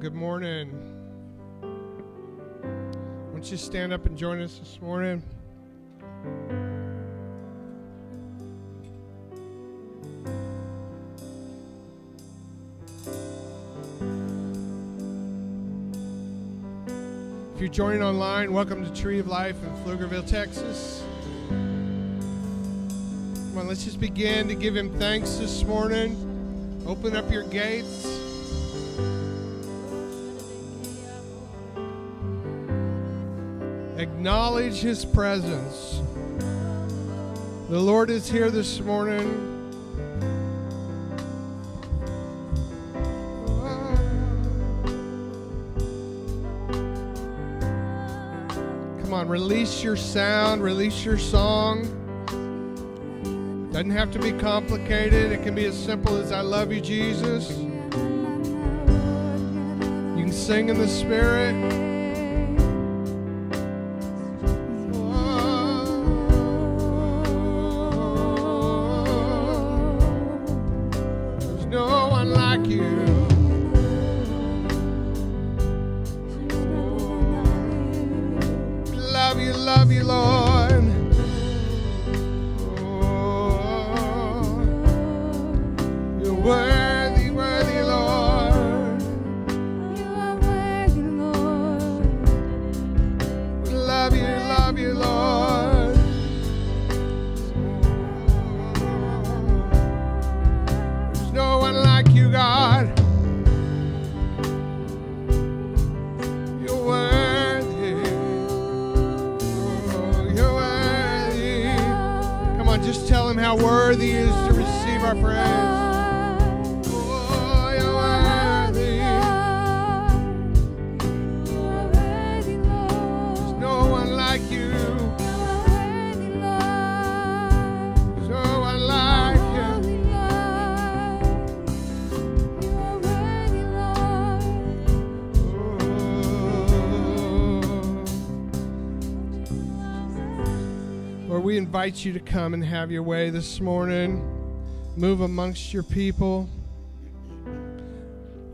good morning. Why don't you stand up and join us this morning? If you're joining online, welcome to Tree of Life in Pflugerville, Texas. Come on, let's just begin to give him thanks this morning. Open up your gates. Acknowledge his presence. The Lord is here this morning. Come on, release your sound, release your song. Doesn't have to be complicated. It can be as simple as I love you, Jesus. You can sing in the Spirit. Invite you to come and have your way this morning. Move amongst your people.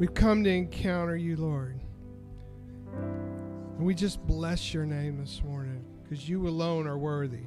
We've come to encounter you, Lord. And we just bless your name this morning because you alone are worthy.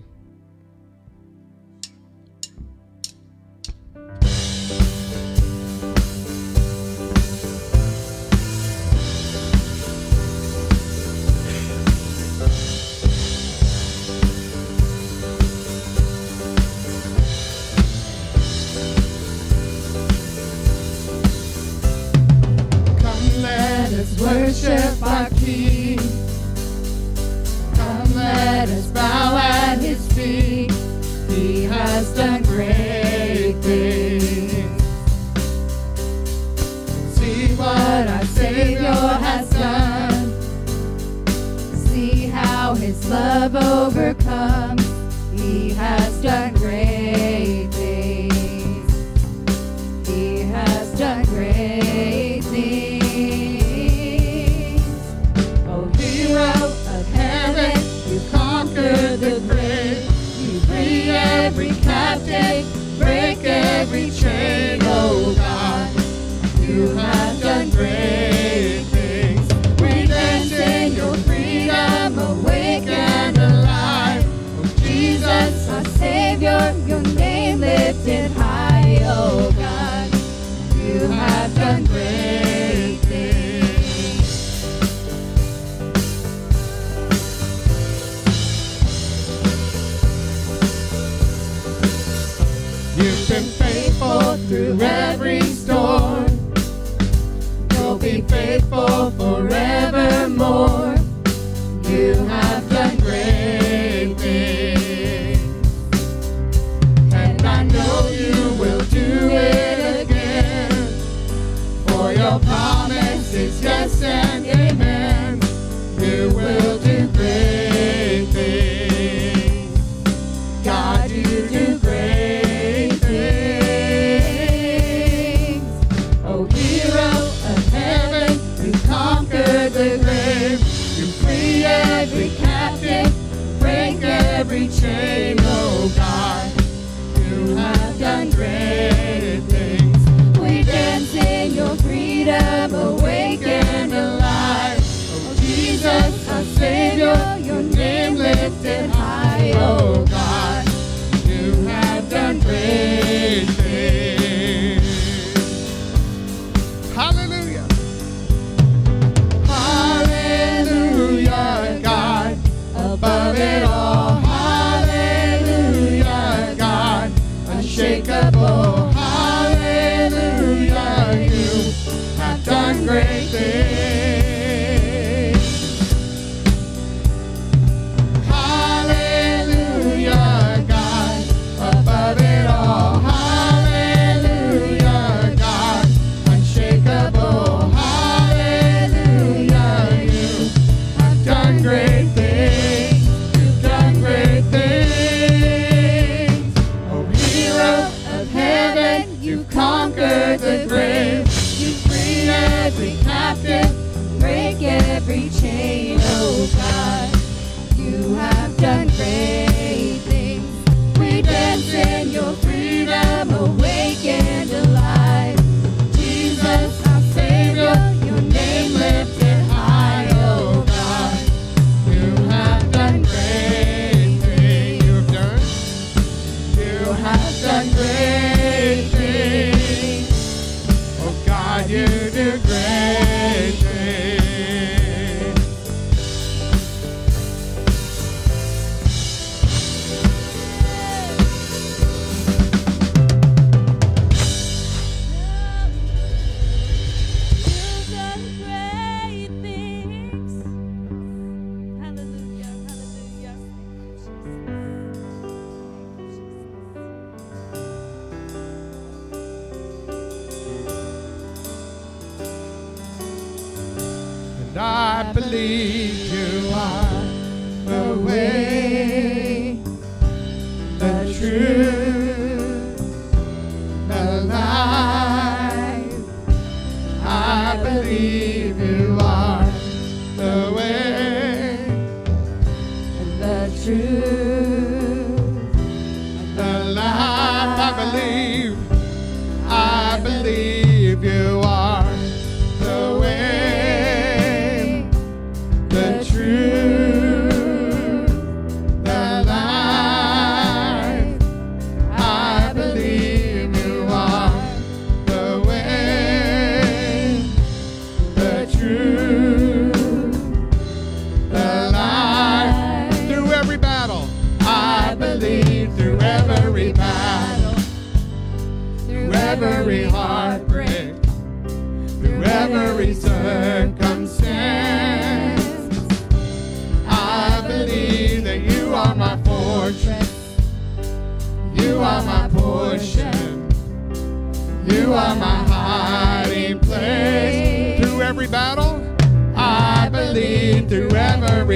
Forevermore. Every chain.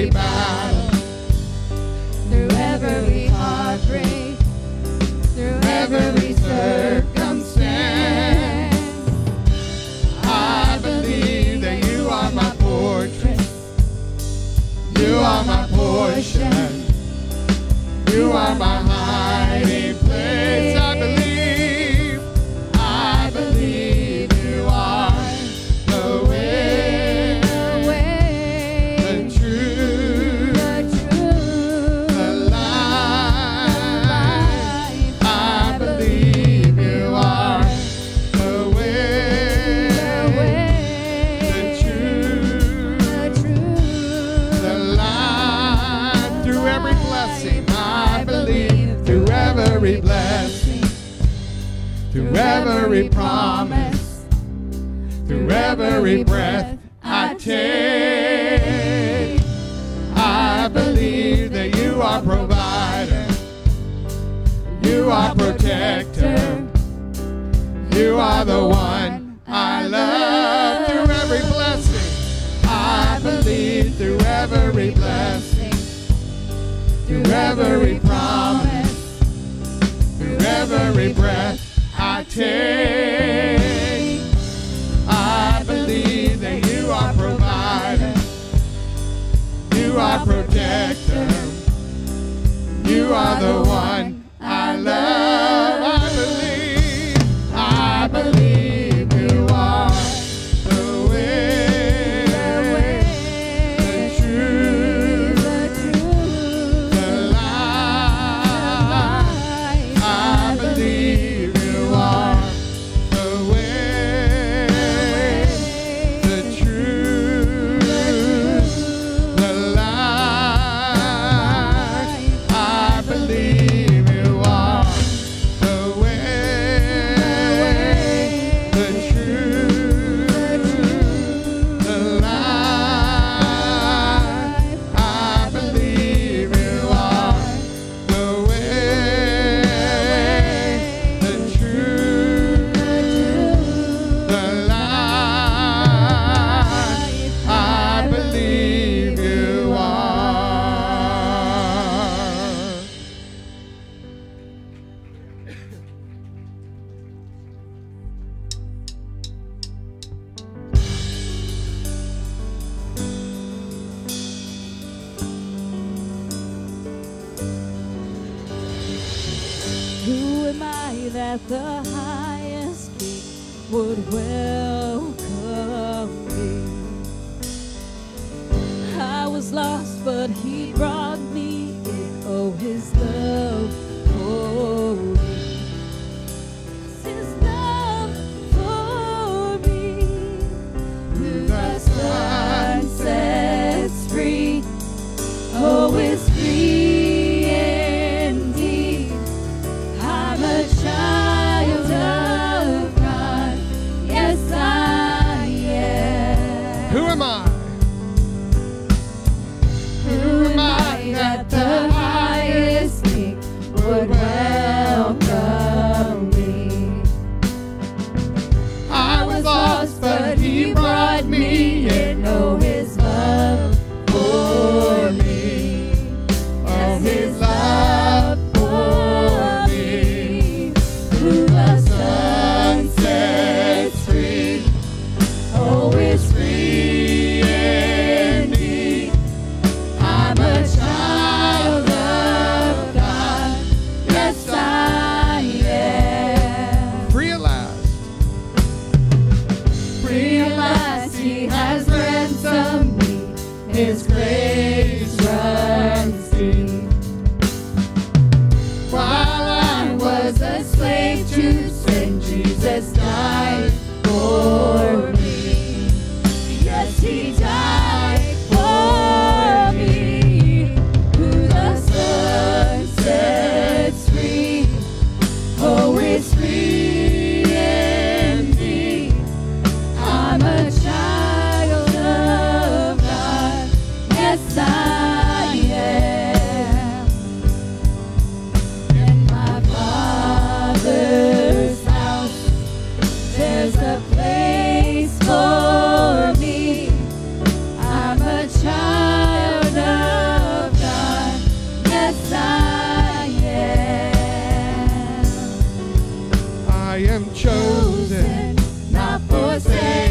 everybody. every breath I take. I believe that you are provider, you are protector, you are the one I love. Through every blessing, I believe through every blessing, through every promise, through every breath I take. I am chosen. not forsaken.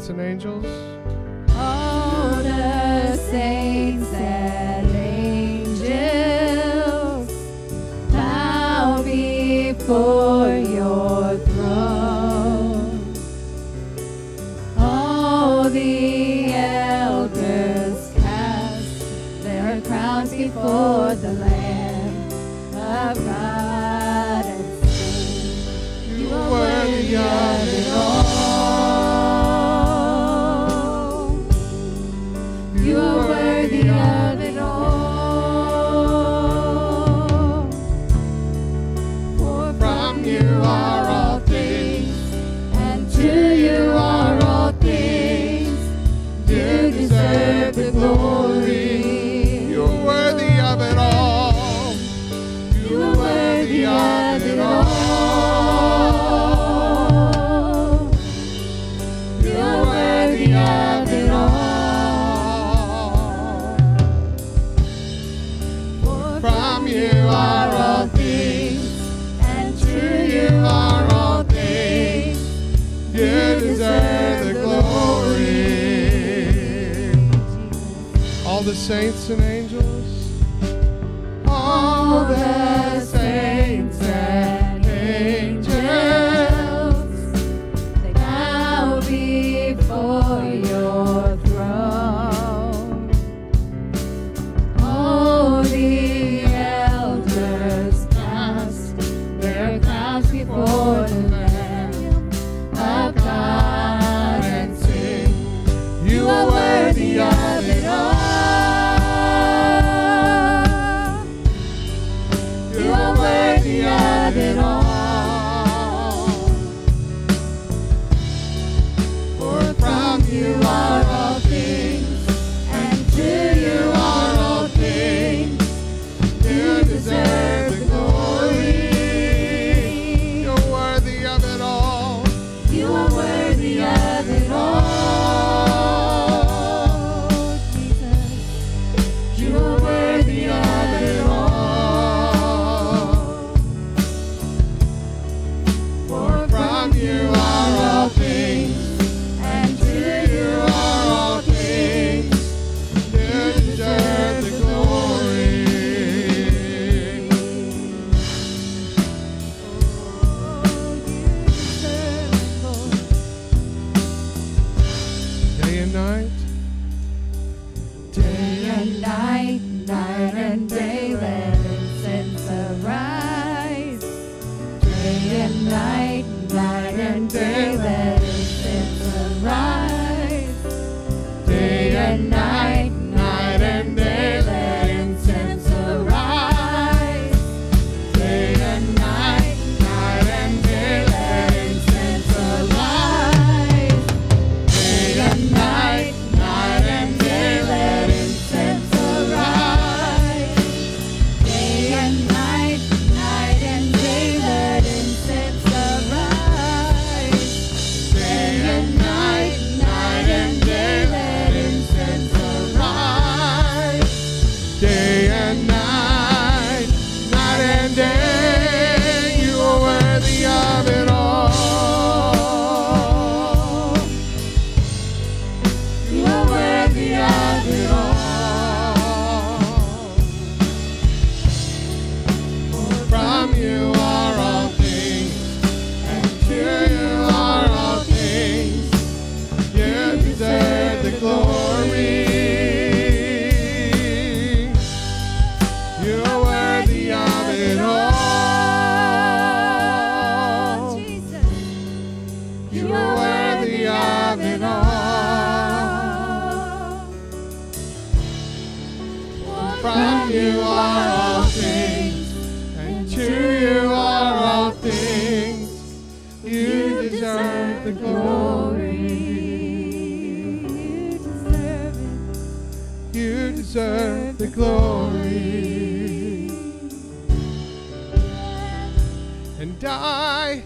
It's and angels. you are all things, and to you are all things. You deserve the glory. You deserve it. You deserve the glory. And I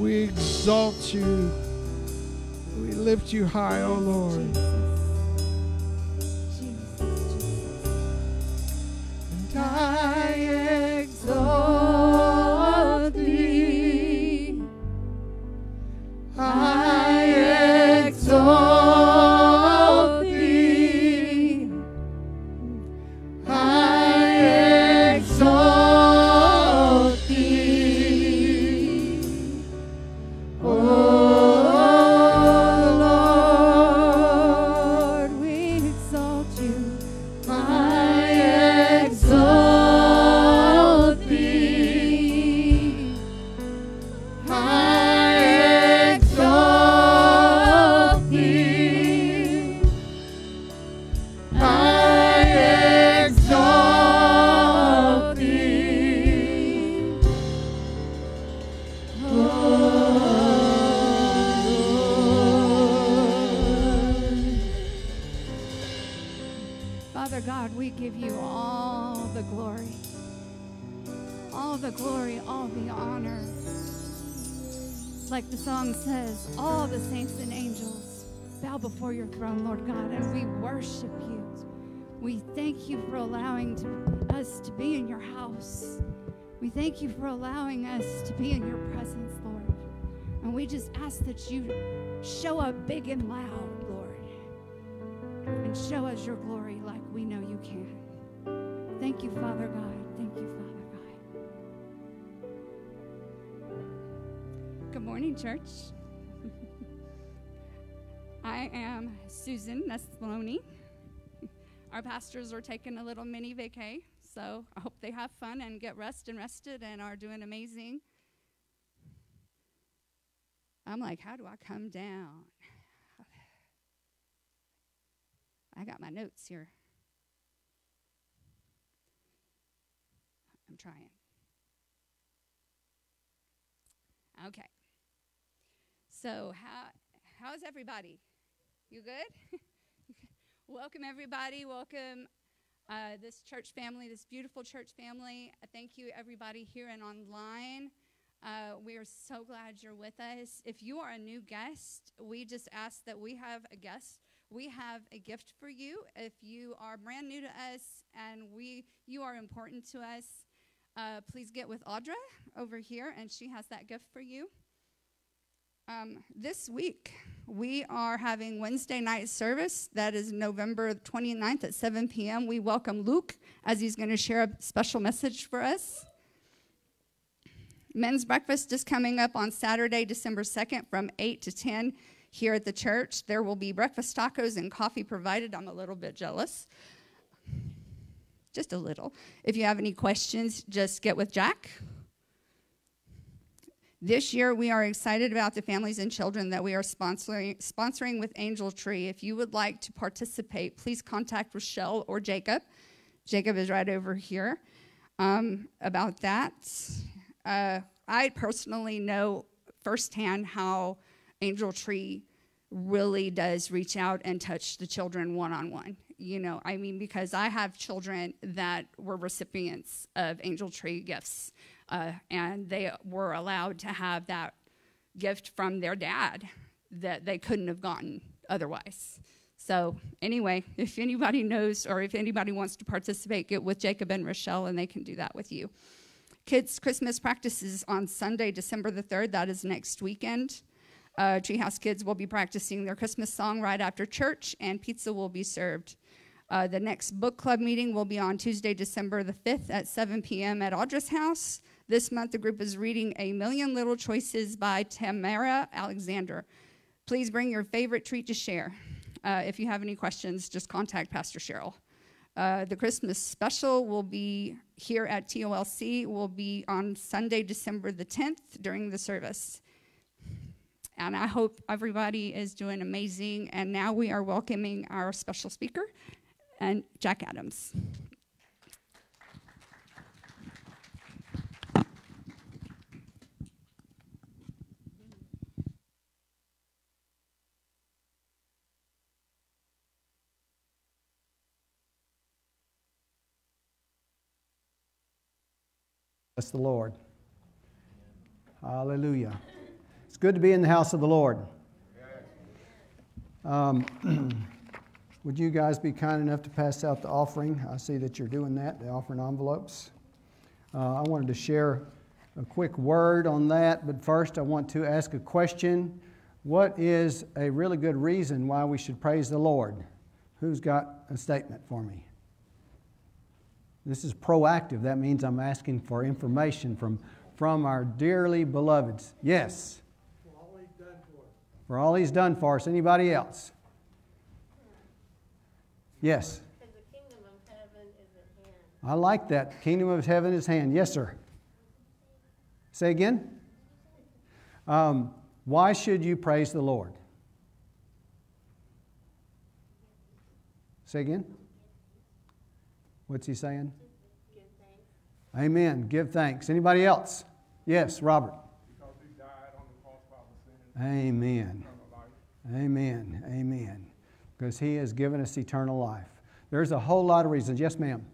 We exalt you. We lift you high, O Lord. And I Am Susan Nesloni. Our pastors are taking a little mini vacay, so I hope they have fun and get rest and rested and are doing amazing. I'm like, how do I come down? I got my notes here. I'm trying. Okay. So how how's everybody? You good? Welcome everybody. Welcome uh, this church family, this beautiful church family. Uh, Thank you everybody here and online. Uh, we are so glad you're with us. If you are a new guest, we just ask that we have a guest we have a gift for you if you are brand new to us and we you are important to us uh, please get with audra over here and she has that gift for you um, this week we are having wednesday night service that is november 29th at 7 p.m we welcome luke as he's going to share a special message for us men's breakfast is coming up on saturday december 2nd from 8 to 10 here at the church. There will be breakfast tacos and coffee provided. I'm a little bit jealous. Just a little. If you have any questions, just get with Jack. This year, we are excited about the families and children that we are sponsoring, sponsoring with Angel Tree. If you would like to participate, please contact Rochelle or Jacob. Jacob is right over here um, about that. Uh, I personally know firsthand how Angel Tree really does reach out and touch the children one on one. You know, I mean, because I have children that were recipients of Angel Tree gifts, uh, and they were allowed to have that gift from their dad that they couldn't have gotten otherwise. So, anyway, if anybody knows or if anybody wants to participate, get with Jacob and Rochelle, and they can do that with you. Kids' Christmas practices on Sunday, December the 3rd. That is next weekend. Uh, Treehouse Kids will be practicing their Christmas song right after church, and pizza will be served. Uh, the next book club meeting will be on Tuesday, December the 5th at 7 p.m. at Audra's house. This month, the group is reading A Million Little Choices by Tamara Alexander. Please bring your favorite treat to share. Uh, if you have any questions, just contact Pastor Cheryl. Uh, the Christmas special will be here at TOLC, will be on Sunday, December the 10th during the service. And I hope everybody is doing amazing. And now we are welcoming our special speaker, and Jack Adams. Bless the Lord. Hallelujah. It's good to be in the house of the Lord. Um, would you guys be kind enough to pass out the offering? I see that you're doing that, the offering envelopes. Uh, I wanted to share a quick word on that, but first I want to ask a question. What is a really good reason why we should praise the Lord? Who's got a statement for me? This is proactive. That means I'm asking for information from, from our dearly beloveds. Yes. For all he's done for us. For all he's done for us. Anybody else? Yes. Because the kingdom of heaven is at hand. I like that. Kingdom of heaven is hand. Yes, sir. Say again. Um, why should you praise the Lord? Say again. What's he saying? Give Amen. Give thanks. Anybody else? Yes, Robert. Amen. Amen. Amen. Because he has given us eternal life. There's a whole lot of reasons. Yes, ma'am.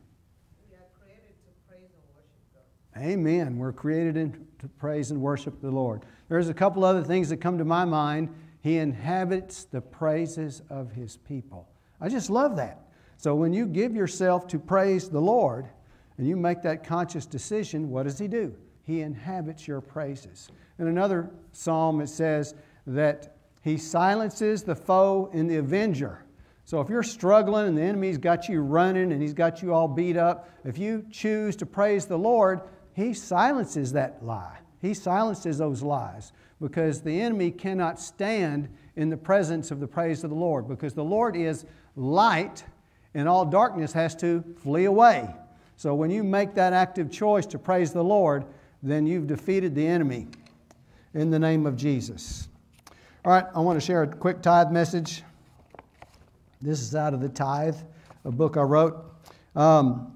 Amen. We're created in, to praise and worship the Lord. There's a couple other things that come to my mind. He inhabits the praises of his people. I just love that. So when you give yourself to praise the Lord and you make that conscious decision, what does He do? He inhabits your praises. In another psalm, it says that He silences the foe and the avenger. So if you're struggling and the enemy's got you running and he's got you all beat up, if you choose to praise the Lord, He silences that lie. He silences those lies because the enemy cannot stand in the presence of the praise of the Lord because the Lord is light and all darkness has to flee away. So when you make that active choice to praise the Lord, then you've defeated the enemy in the name of Jesus. All right, I want to share a quick tithe message. This is out of the Tithe, a book I wrote. Um,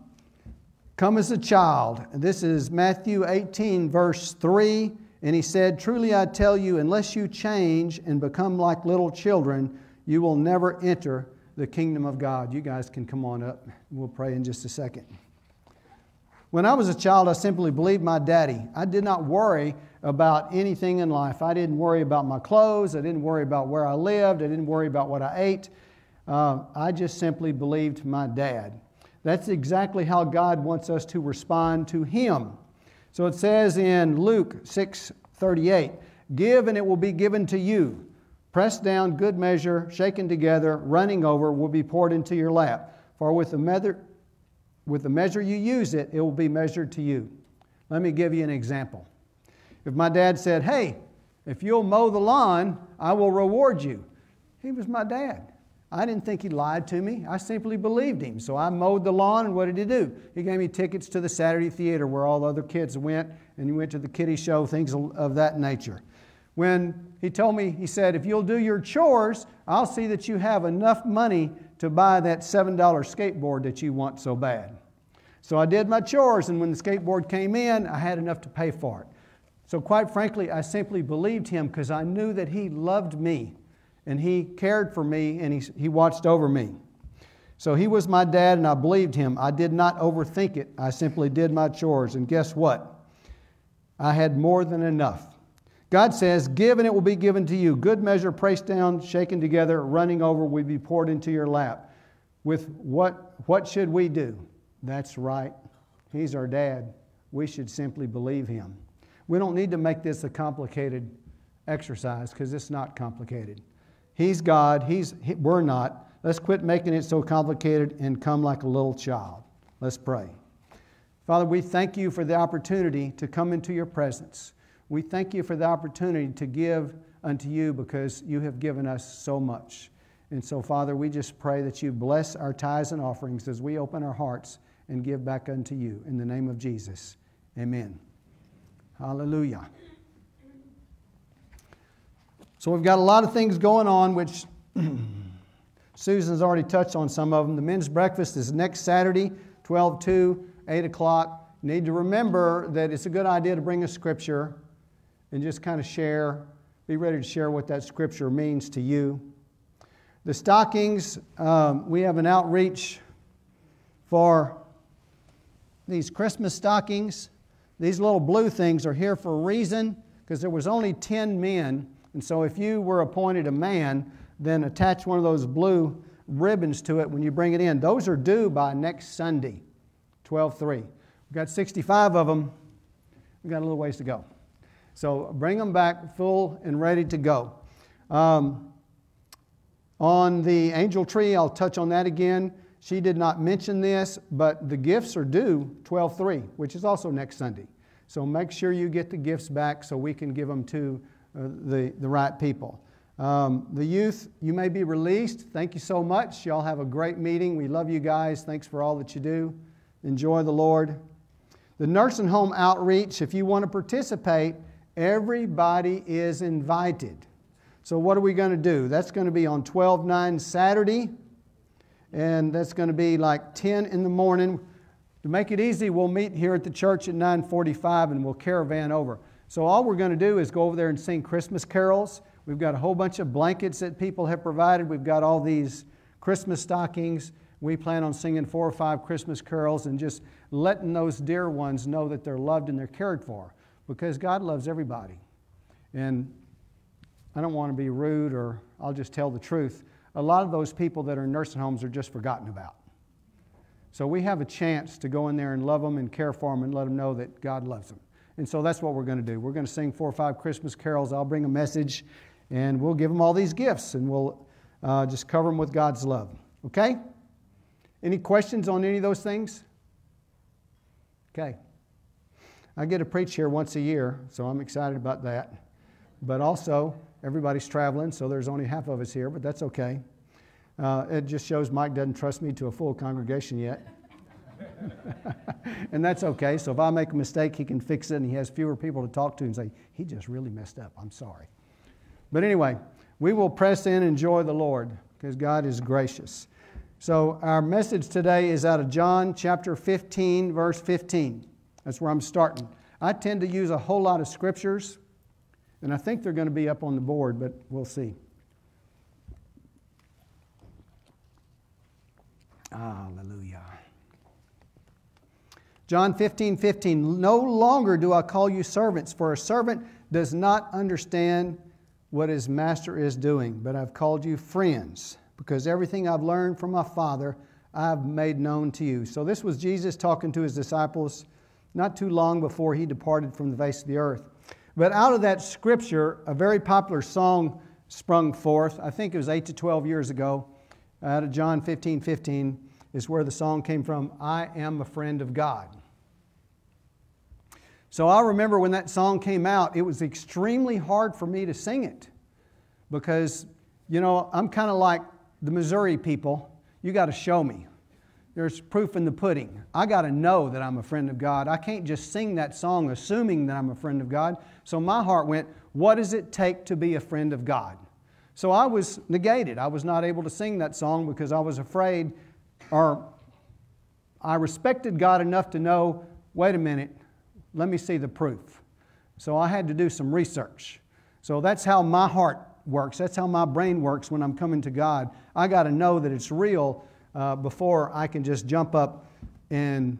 Come as a child. This is Matthew 18, verse 3. And he said, Truly I tell you, unless you change and become like little children, you will never enter the kingdom of God. You guys can come on up. We'll pray in just a second. When I was a child, I simply believed my daddy. I did not worry about anything in life. I didn't worry about my clothes. I didn't worry about where I lived. I didn't worry about what I ate. Uh, I just simply believed my dad. That's exactly how God wants us to respond to Him. So it says in Luke 6 38, Give and it will be given to you. Pressed down, good measure, shaken together, running over, will be poured into your lap. For with the, measure, with the measure you use it, it will be measured to you. Let me give you an example. If my dad said, Hey, if you'll mow the lawn, I will reward you. He was my dad. I didn't think he lied to me. I simply believed him. So I mowed the lawn, and what did he do? He gave me tickets to the Saturday theater where all the other kids went, and he went to the kiddie show, things of that nature when he told me, he said, if you'll do your chores, I'll see that you have enough money to buy that $7 skateboard that you want so bad. So I did my chores, and when the skateboard came in, I had enough to pay for it. So, quite frankly, I simply believed him because I knew that he loved me and he cared for me and he, he watched over me. So, he was my dad, and I believed him. I did not overthink it. I simply did my chores, and guess what? I had more than enough. God says, Give and it will be given to you. Good measure, pressed down, shaken together, running over, will be poured into your lap. With what, what should we do? That's right. He's our dad. We should simply believe him. We don't need to make this a complicated exercise because it's not complicated. He's God, he's, he, we're not. Let's quit making it so complicated and come like a little child. Let's pray. Father, we thank you for the opportunity to come into your presence. We thank you for the opportunity to give unto you because you have given us so much. And so, Father, we just pray that you bless our tithes and offerings as we open our hearts and give back unto you. In the name of Jesus, amen. Hallelujah. So, we've got a lot of things going on, which Susan's already touched on some of them. The men's breakfast is next Saturday, 12 to 8 o'clock. You need to remember that it's a good idea to bring a scripture and just kind of share, be ready to share what that scripture means to you. The stockings, um, we have an outreach for these Christmas stockings. These little blue things are here for a reason because there was only 10 men. And so if you were appointed a man, then attach one of those blue ribbons to it when you bring it in. Those are due by next Sunday, 12 3. We've got 65 of them. We've got a little ways to go. So bring them back full and ready to go. Um, on the angel tree, I'll touch on that again. She did not mention this, but the gifts are due 12 3, which is also next Sunday. So make sure you get the gifts back so we can give them to uh, the, the right people. Um, the youth, you may be released. Thank you so much. Y'all have a great meeting. We love you guys. Thanks for all that you do. Enjoy the Lord. The nursing home outreach, if you want to participate, everybody is invited. So, what are we going to do? That's going to be on 12 9 Saturday, and that's going to be like 10 in the morning. To make it easy, we'll meet here at the church at 9:45 and we'll caravan over. So all we're going to do is go over there and sing Christmas carols. We've got a whole bunch of blankets that people have provided. We've got all these Christmas stockings. We plan on singing four or five Christmas carols and just letting those dear ones know that they're loved and they're cared for because God loves everybody. And I don't want to be rude or I'll just tell the truth. A lot of those people that are in nursing homes are just forgotten about. So we have a chance to go in there and love them and care for them and let them know that God loves them. And so that's what we're going to do. We're going to sing four or five Christmas carols. I'll bring a message and we'll give them all these gifts and we'll uh, just cover them with God's love. Okay? Any questions on any of those things? Okay. I get to preach here once a year, so I'm excited about that. But also, everybody's traveling, so there's only half of us here, but that's okay. Uh, it just shows Mike doesn't trust me to a full congregation yet. and that's okay. So if I make a mistake, he can fix it, and he has fewer people to talk to and say, he just really messed up. I'm sorry. But anyway, we will press in and enjoy the Lord because God is gracious. So our message today is out of John chapter 15, verse 15. That's where I'm starting. I tend to use a whole lot of scriptures, and I think they're going to be up on the board, but we'll see. Hallelujah. John 15, 15. No longer do I call you servants, for a servant does not understand what his master is doing, but I've called you friends, because everything I've learned from my Father I've made known to you. So this was Jesus talking to his disciples not too long before he departed from the face of the earth. But out of that scripture, a very popular song sprung forth. I think it was 8 to 12 years ago, out of John 15 15, is where the song came from I am a friend of God. So I remember when that song came out, it was extremely hard for me to sing it because, you know, I'm kind of like the Missouri people. You got to show me. There's proof in the pudding. I got to know that I'm a friend of God. I can't just sing that song assuming that I'm a friend of God. So my heart went, What does it take to be a friend of God? So I was negated. I was not able to sing that song because I was afraid, or I respected God enough to know wait a minute, let me see the proof. So I had to do some research. So that's how my heart works. That's how my brain works when I'm coming to God. I got to know that it's real uh, before I can just jump up and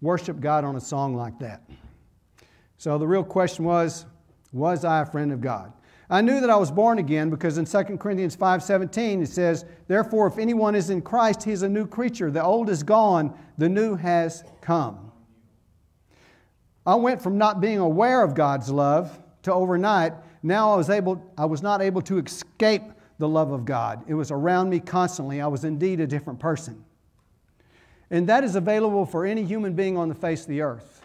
worship God on a song like that. So the real question was was I a friend of God? I knew that I was born again because in 2 Corinthians 5:17 it says, "Therefore if anyone is in Christ, he is a new creature. The old is gone, the new has come." I went from not being aware of God's love to overnight, now I was, able, I was not able to escape the love of God. It was around me constantly. I was indeed a different person. And that is available for any human being on the face of the earth.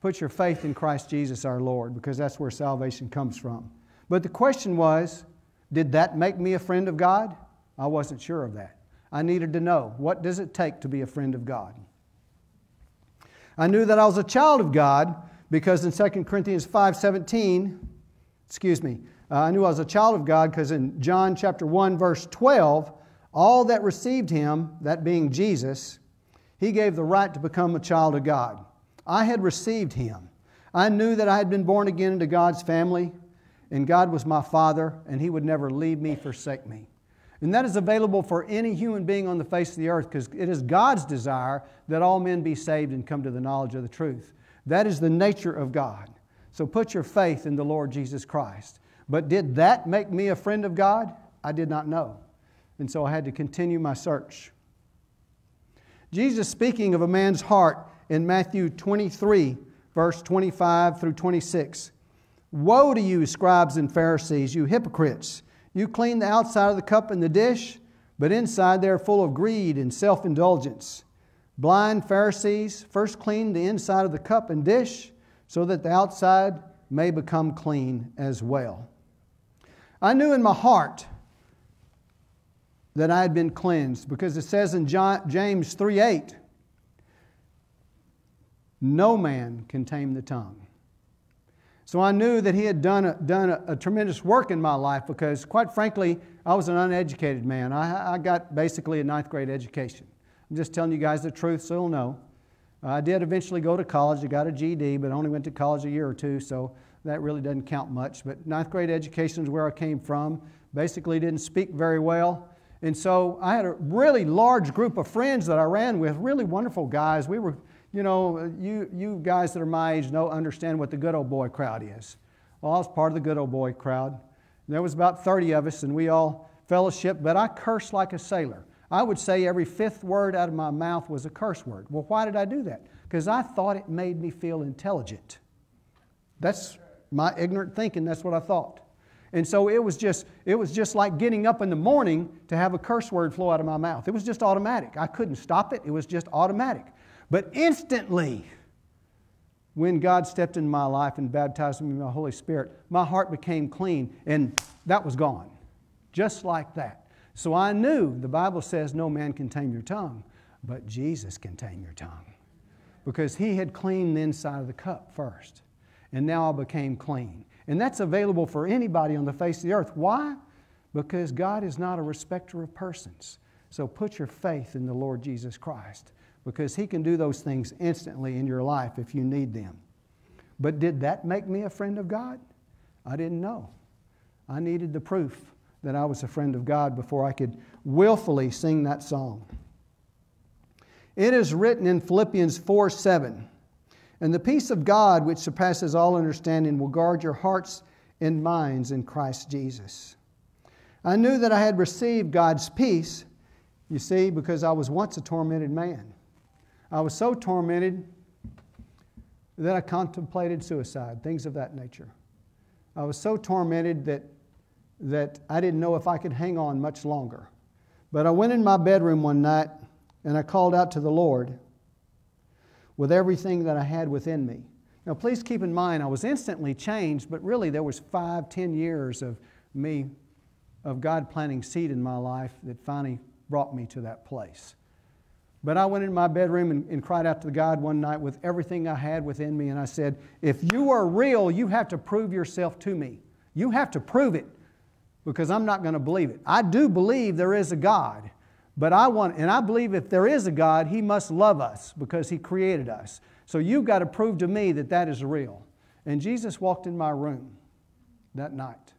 Put your faith in Christ Jesus our Lord, because that's where salvation comes from. But the question was Did that make me a friend of God? I wasn't sure of that. I needed to know what does it take to be a friend of God? I knew that I was a child of God because in 2 Corinthians 5:17, excuse me, uh, I knew I was a child of God because in John chapter 1 verse 12, all that received him, that being Jesus, he gave the right to become a child of God. I had received him. I knew that I had been born again into God's family, and God was my Father, and He would never leave me, forsake me. And that is available for any human being on the face of the earth because it is God's desire that all men be saved and come to the knowledge of the truth. That is the nature of God. So put your faith in the Lord Jesus Christ. But did that make me a friend of God? I did not know. And so I had to continue my search. Jesus, speaking of a man's heart in Matthew 23, verse 25 through 26, Woe to you, scribes and Pharisees, you hypocrites! You clean the outside of the cup and the dish, but inside they are full of greed and self indulgence. Blind Pharisees, first clean the inside of the cup and dish, so that the outside may become clean as well. I knew in my heart that I had been cleansed because it says in John, James 3 8, no man can tame the tongue. So I knew that he had done, a, done a, a, tremendous work in my life because, quite frankly, I was an uneducated man. I, I, got basically a ninth grade education. I'm just telling you guys the truth so you'll know. I did eventually go to college. I got a GED, but only went to college a year or two, so that really doesn't count much. But ninth grade education is where I came from. Basically, didn't speak very well. And so I had a really large group of friends that I ran with, really wonderful guys. We were you know, you, you guys that are my age know, understand what the good old boy crowd is. Well, I was part of the good old boy crowd. There was about 30 of us, and we all fellowship, but I cursed like a sailor. I would say every fifth word out of my mouth was a curse word. Well, why did I do that? Because I thought it made me feel intelligent. That's my ignorant thinking, that's what I thought. And so it was just it was just like getting up in the morning to have a curse word flow out of my mouth. It was just automatic. I couldn't stop it. It was just automatic. But instantly, when God stepped into my life and baptized me with the Holy Spirit, my heart became clean and that was gone. Just like that. So I knew the Bible says no man can tame your tongue, but Jesus can tame your tongue. Because he had cleaned the inside of the cup first. And now I became clean. And that's available for anybody on the face of the earth. Why? Because God is not a respecter of persons. So put your faith in the Lord Jesus Christ because He can do those things instantly in your life if you need them. But did that make me a friend of God? I didn't know. I needed the proof that I was a friend of God before I could willfully sing that song. It is written in Philippians 4 7. And the peace of God, which surpasses all understanding, will guard your hearts and minds in Christ Jesus. I knew that I had received God's peace, you see, because I was once a tormented man. I was so tormented that I contemplated suicide, things of that nature. I was so tormented that, that I didn't know if I could hang on much longer. But I went in my bedroom one night and I called out to the Lord with everything that I had within me. Now, please keep in mind, I was instantly changed, but really there was five, ten years of me, of God planting seed in my life that finally brought me to that place. But I went in my bedroom and, and, cried out to God one night with everything I had within me, and I said, If you are real, you have to prove yourself to me. You have to prove it because I'm not going to believe it. I do believe there is a God, but I want, and I believe if there is a God, He must love us because He created us. So you've got to prove to me that that is real. And Jesus walked in my room that night.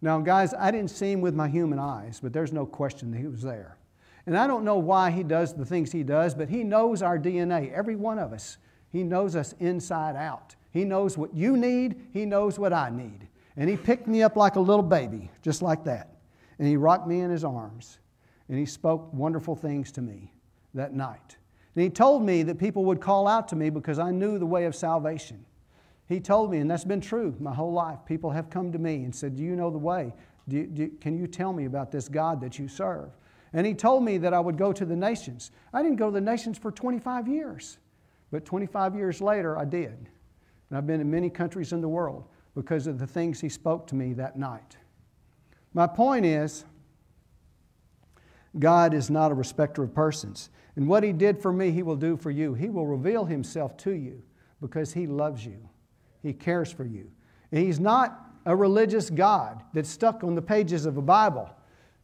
Now, guys, I didn't see Him with my human eyes, but there's no question that He was there. And I don't know why he does the things he does, but he knows our DNA, every one of us. He knows us inside out. He knows what you need, he knows what I need. And he picked me up like a little baby, just like that. And he rocked me in his arms. And he spoke wonderful things to me that night. And he told me that people would call out to me because I knew the way of salvation. He told me, and that's been true my whole life. People have come to me and said, Do you know the way? Do, do, can you tell me about this God that you serve? And he told me that I would go to the nations. I didn't go to the nations for 25 years, but 25 years later, I did. And I've been in many countries in the world because of the things he spoke to me that night. My point is, God is not a respecter of persons. And what He did for me, He will do for you. He will reveal Himself to you because He loves you, He cares for you. And He's not a religious God that's stuck on the pages of a Bible.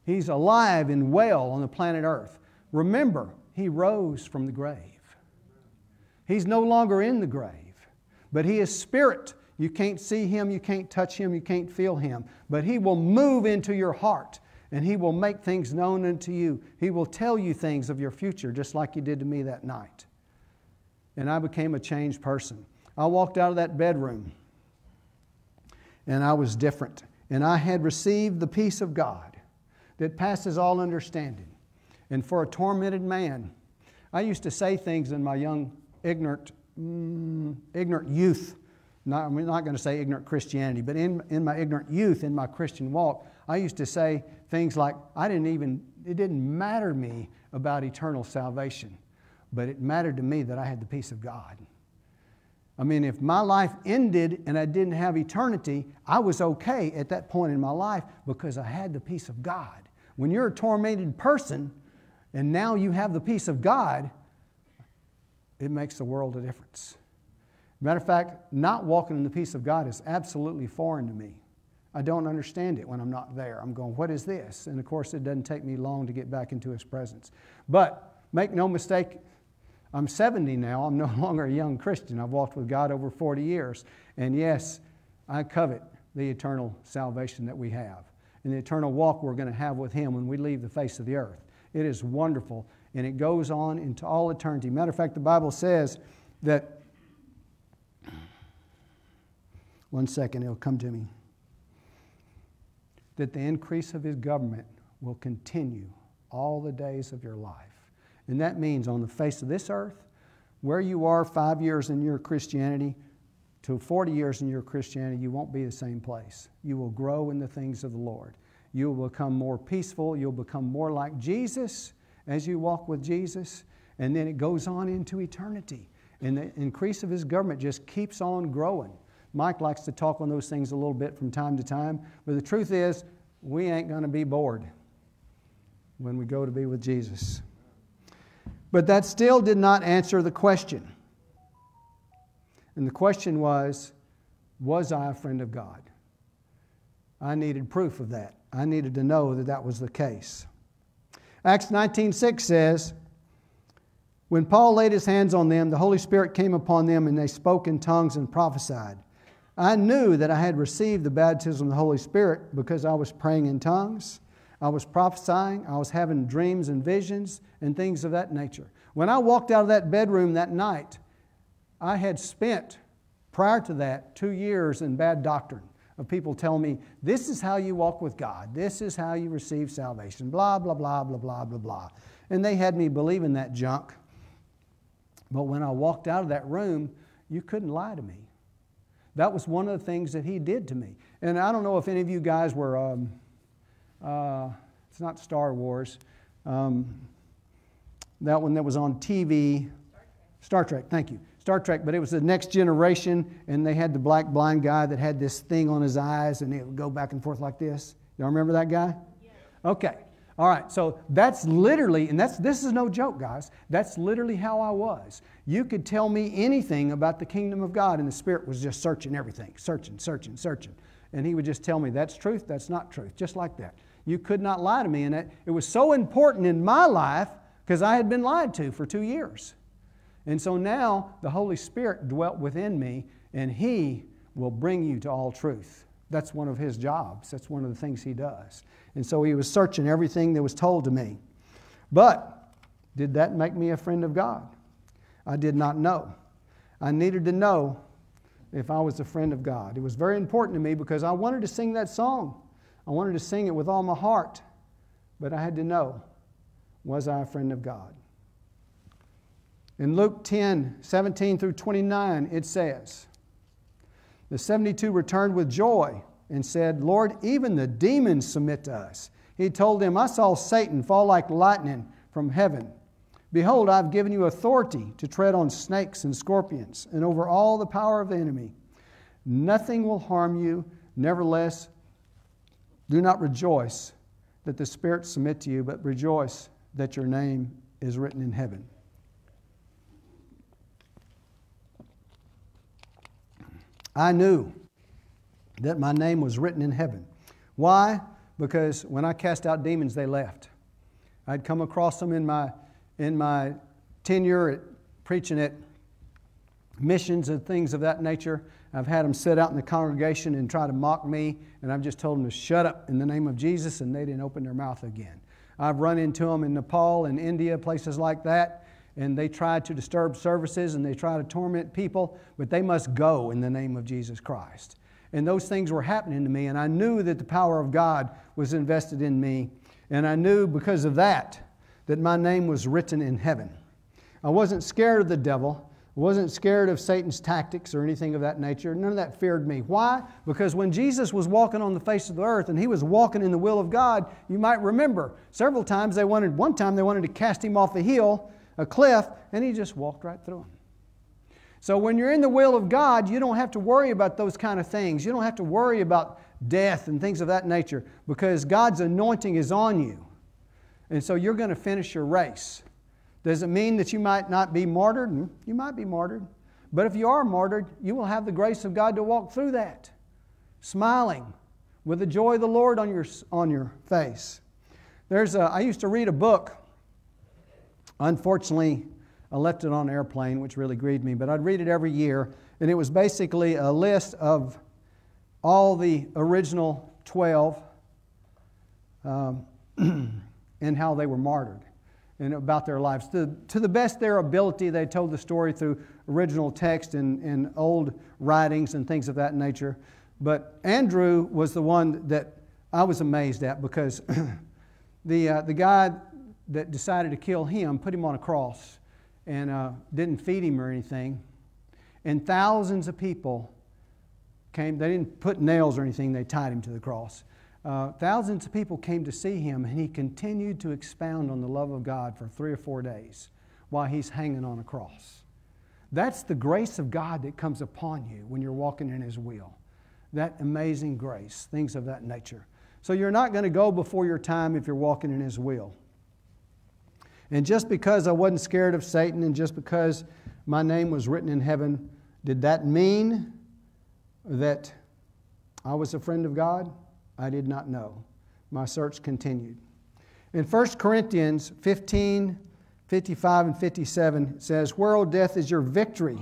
He's alive and well on the planet Earth. Remember, He rose from the grave. He's no longer in the grave, but He is spirit. You can't see Him, you can't touch Him, you can't feel Him, but He will move into your heart and He will make things known unto you. He will tell you things of your future, just like He did to me that night. And I became a changed person. I walked out of that bedroom and I was different. And I had received the peace of God that passes all understanding. And for a tormented man, I used to say things in my young, ignorant, mm, ignorant youth. Not, I'm not going to say ignorant Christianity, but in, in my ignorant youth, in my Christian walk, I used to say things like, I didn't even, it didn't matter to me about eternal salvation, but it mattered to me that I had the peace of God. I mean, if my life ended and I didn't have eternity, I was okay at that point in my life because I had the peace of God. When you're a tormented person and now you have the peace of God, it makes the world a difference. Matter of fact, not walking in the peace of God is absolutely foreign to me. I don't understand it when I'm not there. I'm going, what is this? And of course, it doesn't take me long to get back into His presence. But make no mistake, I'm 70 now. I'm no longer a young Christian. I've walked with God over 40 years. And yes, I covet the eternal salvation that we have and the eternal walk we're going to have with Him when we leave the face of the earth. It is wonderful, and it goes on into all eternity. Matter of fact, the Bible says that. One second, it'll come to me that the increase of his government will continue all the days of your life. And that means on the face of this earth, where you are five years in your Christianity to 40 years in your Christianity, you won't be the same place. You will grow in the things of the Lord. You will become more peaceful. You'll become more like Jesus as you walk with Jesus. And then it goes on into eternity. And the increase of his government just keeps on growing. Mike likes to talk on those things a little bit from time to time, but the truth is, we ain't going to be bored when we go to be with Jesus. But that still did not answer the question. And the question was Was I a friend of God? I needed proof of that. I needed to know that that was the case. Acts 19:6 says, When Paul laid his hands on them, the Holy Spirit came upon them, and they spoke in tongues and prophesied. I knew that I had received the baptism of the Holy Spirit because I was praying in tongues, I was prophesying, I was having dreams and visions and things of that nature. When I walked out of that bedroom that night, I had spent, prior to that, two years in bad doctrine of people telling me, this is how you walk with God, this is how you receive salvation, blah, blah, blah, blah, blah, blah, blah. And they had me believing that junk. But when I walked out of that room, you couldn't lie to me. That was one of the things that he did to me. And I don't know if any of you guys were, um, uh, it's not Star Wars, um, that one that was on TV. Star Trek. Star Trek, thank you. Star Trek, but it was the next generation, and they had the black blind guy that had this thing on his eyes, and it would go back and forth like this. Y'all remember that guy? Yes. Okay. All right, so that's literally, and that's this is no joke, guys. That's literally how I was. You could tell me anything about the kingdom of God, and the Spirit was just searching everything, searching, searching, searching. And He would just tell me that's truth, that's not truth, just like that. You could not lie to me. And it, it was so important in my life because I had been lied to for two years. And so now the Holy Spirit dwelt within me, and He will bring you to all truth. That's one of His jobs, that's one of the things He does. And so he was searching everything that was told to me. But did that make me a friend of God? I did not know. I needed to know if I was a friend of God. It was very important to me because I wanted to sing that song. I wanted to sing it with all my heart. But I had to know was I a friend of God? In Luke 10 17 through 29, it says, The 72 returned with joy and said, Lord, even the demons submit to us. He told them, I saw Satan fall like lightning from heaven. Behold, I've given you authority to tread on snakes and scorpions and over all the power of the enemy. Nothing will harm you. Nevertheless, Do not rejoice that the spirits submit to you, but rejoice that your name is written in heaven. I knew that my name was written in heaven. Why? Because when I cast out demons, they left. I'd come across them in my, in my tenure at preaching at missions and things of that nature. I've had them sit out in the congregation and try to mock me, and I've just told them to shut up in the name of Jesus, and they didn't open their mouth again. I've run into them in Nepal and India, places like that, and they try to disturb services and they try to torment people, but they must go in the name of Jesus Christ. And those things were happening to me, and I knew that the power of God was invested in me, and I knew because of that that my name was written in heaven. I wasn't scared of the devil I wasn't scared of Satan's tactics or anything of that nature. None of that feared me. Why? Because when Jesus was walking on the face of the earth and he was walking in the will of God, you might remember several times they wanted, one time they wanted to cast him off a hill, a cliff, and he just walked right through them. So when you're in the will of God, you don't have to worry about those kind of things. You don't have to worry about death and things of that nature because God's anointing is on you. And so you're going to finish your race. Does it mean that you might not be martyred? Hmm, you might be martyred. But if you are martyred, you will have the grace of God to walk through that, smiling with the joy of the Lord on your, on your face. There's a, I used to read a book. Unfortunately, I left it on an airplane, which really grieved me, but I'd read it every year. And it was basically a list of all the original 12 um, and how they were martyred and about their lives. To, to the best their ability, they told the story through original text and, and old writings and things of that nature. But Andrew was the one that I was amazed at because the, uh, the guy that decided to kill him put him on a cross and uh, didn't feed him or anything. And thousands of people came. They didn't put nails or anything, they tied him to the cross. Uh, thousands of people came to see him, and he continued to expound on the love of God for three or four days while he's hanging on a cross. That's the grace of God that comes upon you when you're walking in his will. That amazing grace, things of that nature. So you're not going to go before your time if you're walking in his will. And just because I wasn't scared of Satan and just because my name was written in heaven, did that mean that I was a friend of God? I did not know. My search continued. In 1 Corinthians 15, 55, and 57, it says, Where, O death, is your victory?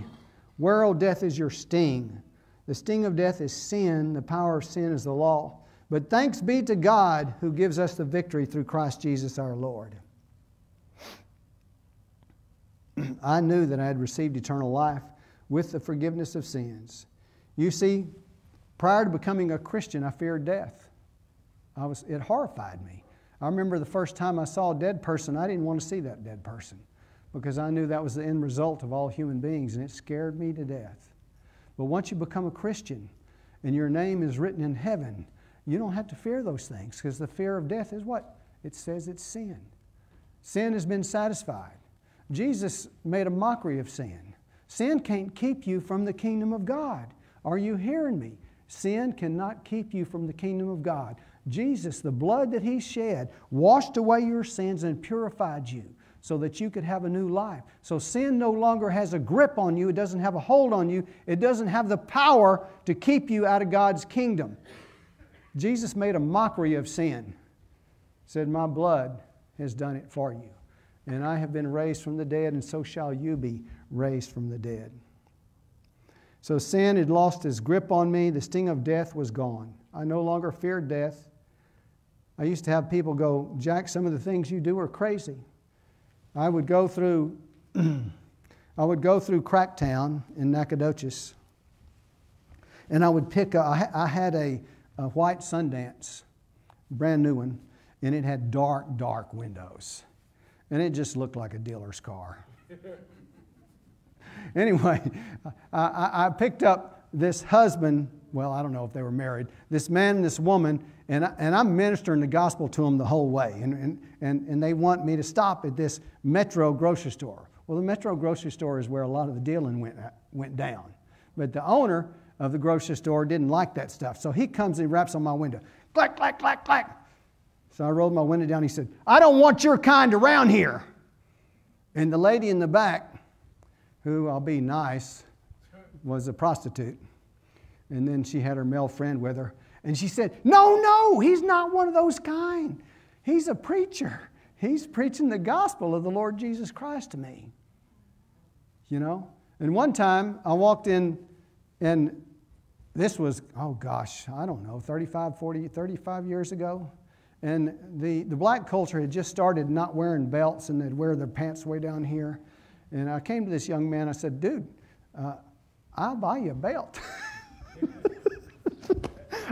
Where, O death, is your sting? The sting of death is sin, the power of sin is the law. But thanks be to God who gives us the victory through Christ Jesus our Lord. I knew that I had received eternal life with the forgiveness of sins. You see, Prior to becoming a Christian, I feared death. I was, it horrified me. I remember the first time I saw a dead person, I didn't want to see that dead person because I knew that was the end result of all human beings, and it scared me to death. But once you become a Christian and your name is written in heaven, you don't have to fear those things because the fear of death is what? It says it's sin. Sin has been satisfied. Jesus made a mockery of sin. Sin can't keep you from the kingdom of God. Are you hearing me? Sin cannot keep you from the kingdom of God. Jesus, the blood that He shed, washed away your sins and purified you so that you could have a new life. So sin no longer has a grip on you, it doesn't have a hold on you, it doesn't have the power to keep you out of God's kingdom. Jesus made a mockery of sin, said, My blood has done it for you. And I have been raised from the dead, and so shall you be raised from the dead. So sin had lost its grip on me. The sting of death was gone. I no longer feared death. I used to have people go, Jack, some of the things you do are crazy. I would go through, I would go through Cracktown in Nacogdoches, and I would pick. A, I had a, a white Sundance, brand new one, and it had dark, dark windows, and it just looked like a dealer's car. anyway, I, I picked up this husband. Well, I don't know if they were married. This man and this woman, and, I, and I'm ministering the gospel to them the whole way. And, and, and, and they want me to stop at this Metro grocery store. Well, the Metro grocery store is where a lot of the dealing went, uh, went down. But the owner of the grocery store didn't like that stuff. So he comes and raps on my window. clack, clack, clack, clack. I rolled my window down. He said, I don't want your kind around here. And the lady in the back, who I'll be nice, was a prostitute. And then she had her male friend with her. And she said, No, no, he's not one of those kind. He's a preacher. He's preaching the gospel of the Lord Jesus Christ to me. You know? And one time I walked in, and this was, oh gosh, I don't know, 35, 40, 35 years ago. And the, the black culture had just started not wearing belts and they'd wear their pants way down here. And I came to this young man, I said, dude, uh, I'll buy you a belt.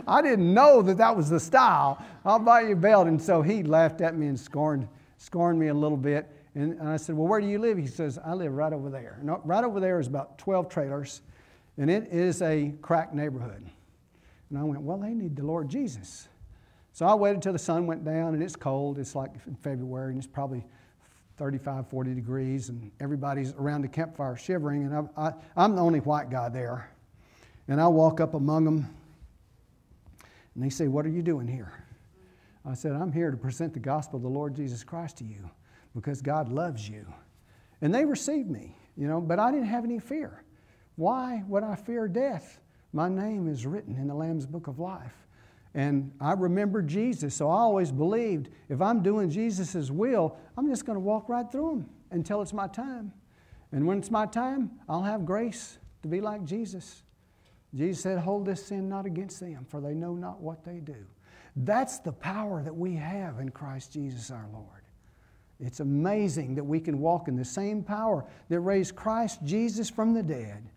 I didn't know that that was the style. I'll buy you a belt. And so he laughed at me and scorned, scorned me a little bit. And, and I said, Well, where do you live? He says, I live right over there. And right over there is about 12 trailers, and it is a crack neighborhood. And I went, Well, they need the Lord Jesus. So I waited till the sun went down, and it's cold. It's like February, and it's probably 35, 40 degrees, and everybody's around the campfire shivering, and I, I, I'm the only white guy there. And I walk up among them, and they say, What are you doing here? I said, I'm here to present the gospel of the Lord Jesus Christ to you because God loves you. And they received me, you know, but I didn't have any fear. Why would I fear death? My name is written in the Lamb's book of life. And I remember Jesus, so I always believed if I'm doing Jesus' will, I'm just going to walk right through them until it's my time. And when it's my time, I'll have grace to be like Jesus. Jesus said, Hold this sin not against them, for they know not what they do. That's the power that we have in Christ Jesus our Lord. It's amazing that we can walk in the same power that raised Christ Jesus from the dead,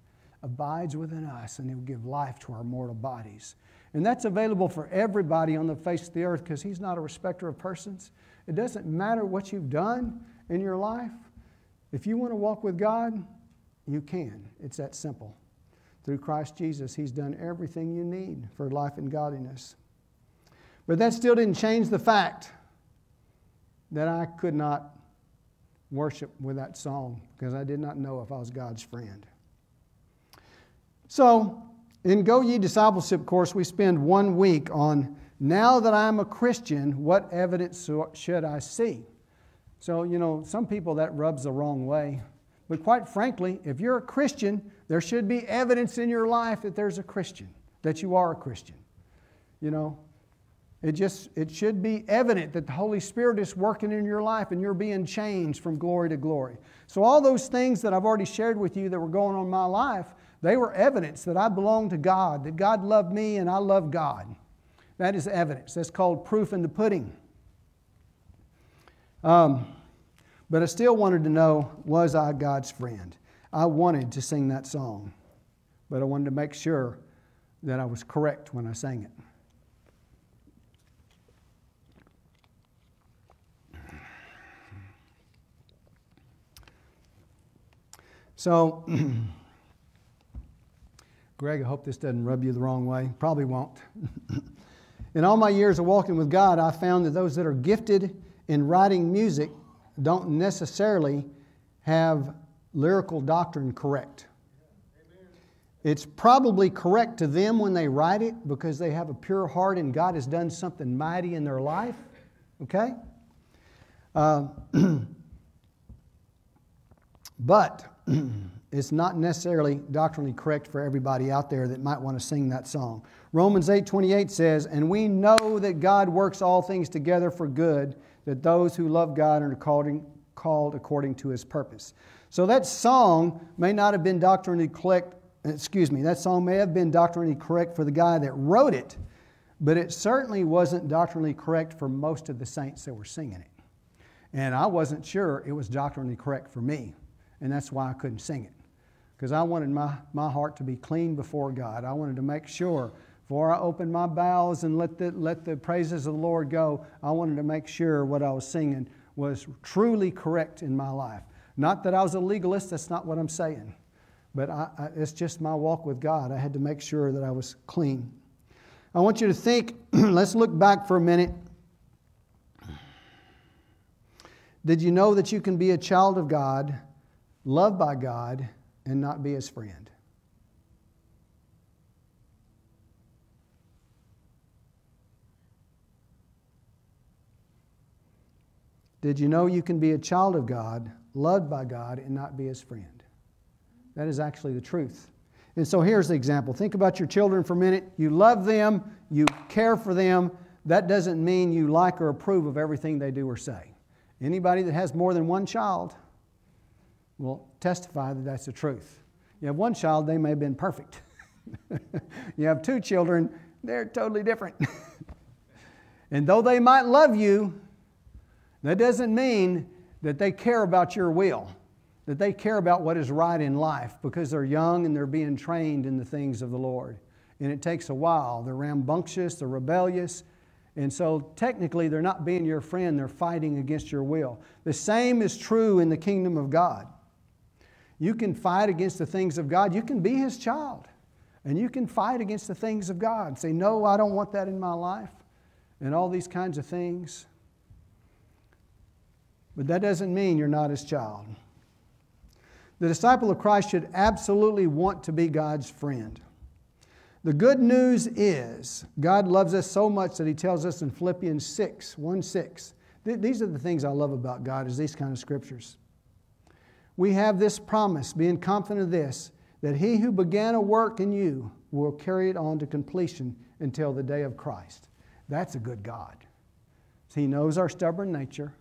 abides within us, and He'll give life to our mortal bodies. And that's available for everybody on the face of the earth because He's not a respecter of persons. It doesn't matter what you've done in your life. If you want to walk with God, you can. It's that simple. Through Christ Jesus, He's done everything you need for life and godliness. But that still didn't change the fact that I could not worship with that song because I did not know if I was God's friend. So, in Go Ye Discipleship course, we spend one week on now that I'm a Christian, what evidence should I see? So, you know, some people that rubs the wrong way. But quite frankly, if you're a Christian, there should be evidence in your life that there's a Christian, that you are a Christian. You know, it just it should be evident that the Holy Spirit is working in your life and you're being changed from glory to glory. So all those things that I've already shared with you that were going on in my life, they were evidence that I belonged to God, that God loved me and I love God. That is evidence. That's called proof in the pudding. Um, but I still wanted to know was I God's friend? I wanted to sing that song, but I wanted to make sure that I was correct when I sang it. So, Greg, I hope this doesn't rub you the wrong way. Probably won't. in all my years of walking with God, I found that those that are gifted in writing music don't necessarily have lyrical doctrine correct. It's probably correct to them when they write it because they have a pure heart and God has done something mighty in their life. Okay? Uh, but it's not necessarily doctrinally correct for everybody out there that might want to sing that song. Romans 8:28 says, "And we know that God works all things together for good, that those who love God are called, called according to his purpose." So that song may not have been doctrinally correct, excuse me, that song may have been doctrinally correct for the guy that wrote it, but it certainly wasn't doctrinally correct for most of the saints that were singing it. And I wasn't sure it was doctrinally correct for me and that's why I couldn't sing it. Because I wanted my, my heart to be clean before God. I wanted to make sure before I opened my bowels and let the, let the praises of the Lord go, I wanted to make sure what I was singing was truly correct in my life. Not that I was a legalist, that's not what I'm saying. But I, I, it's just my walk with God. I had to make sure that I was clean. I want you to think, let's look back for a minute. Did you know that you can be a child of God loved by God and not be his friend. Did you know you can be a child of God, loved by God, and not be his friend? That is actually the truth. And so here's the example. Think about your children for a minute. You love them, you care for them. That doesn't mean you like or approve of everything they do or say. Anybody that has more than one child will testify that that's the truth. You have one child, they may have been perfect. you have two children, they're totally different. and though they might love you, that doesn't mean that they care about your will, that they care about what is right in life because they're young and they're being trained in the things of the Lord. And it takes a while. They're rambunctious, they're rebellious. And so technically, they're not being your friend, they're fighting against your will. The same is true in the kingdom of God. You can fight against the things of God, you can be His child. And you can fight against the things of God. Say, no, I don't want that in my life. And all these kinds of things. But that doesn't mean you're not his child. The disciple of Christ should absolutely want to be God's friend. The good news is God loves us so much that he tells us in Philippians 6, 1 6. Th- these are the things I love about God is these kind of scriptures. We have this promise, being confident of this, that he who began a work in you will carry it on to completion until the day of Christ. That's a good God. He knows our stubborn nature.